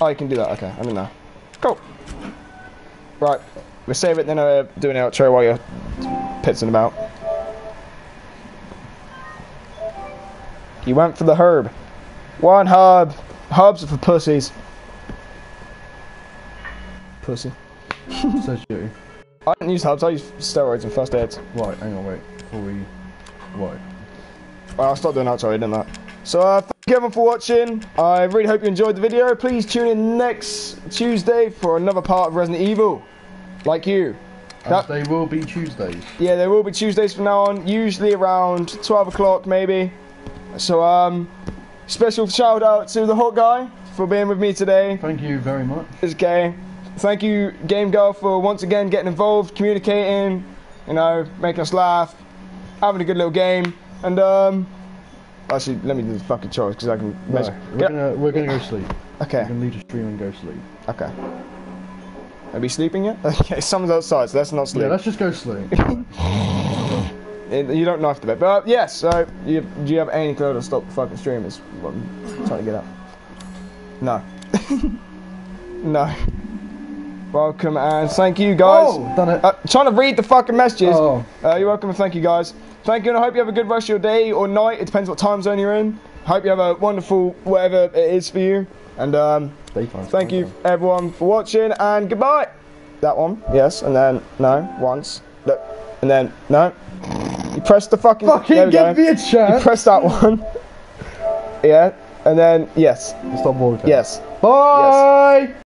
Oh, you can do that. Okay, I don't know. Cool. Right, we'll save it, then uh, do an outro while you're pitsing about. You went for the herb. One herb. Herbs are for pussies. Pussy. <laughs> Says you. I don't use herbs, I use steroids and first aids. Right, hang on, wait. Before we. Right. Well, I'll stop doing sorry, didn't that. So, uh, thank you everyone for watching. I really hope you enjoyed the video. Please tune in next Tuesday for another part of Resident Evil. Like you. That- they will be Tuesdays. Yeah, there will be Tuesdays from now on, usually around 12 o'clock maybe. So, um, special shout out to the Hawke Guy for being with me today. Thank you very much. This game. Thank you, Game Girl, for once again getting involved, communicating, you know, making us laugh, having a good little game. And, um, actually, let me do the fucking chores because I can. No, we're Get- gonna we're gonna go sleep. Okay, We're gonna leave the stream and go sleep. okay. Are we sleeping yet? <laughs> Okay, someone's outside, so let's not sleep. Yeah, let's just go sleep. <laughs> You don't knife the bed. But uh, yes, so you, do you have any clue to stop the fucking stream? Is what I'm trying to get up. No. <laughs> no. Welcome and thank you guys. Oh, done it. Uh, trying to read the fucking messages. Oh. Uh, you're welcome and thank you guys. Thank you and I hope you have a good rest of your day or night. It depends what time zone you're in. Hope you have a wonderful whatever it is for you. And um, thank you everyone for watching and goodbye. That one, yes, and then no, once, no, and then no. You press the fucking. Fucking give go. me a You press that one. <laughs> yeah, and then yes, Stop walking. yes. Bye.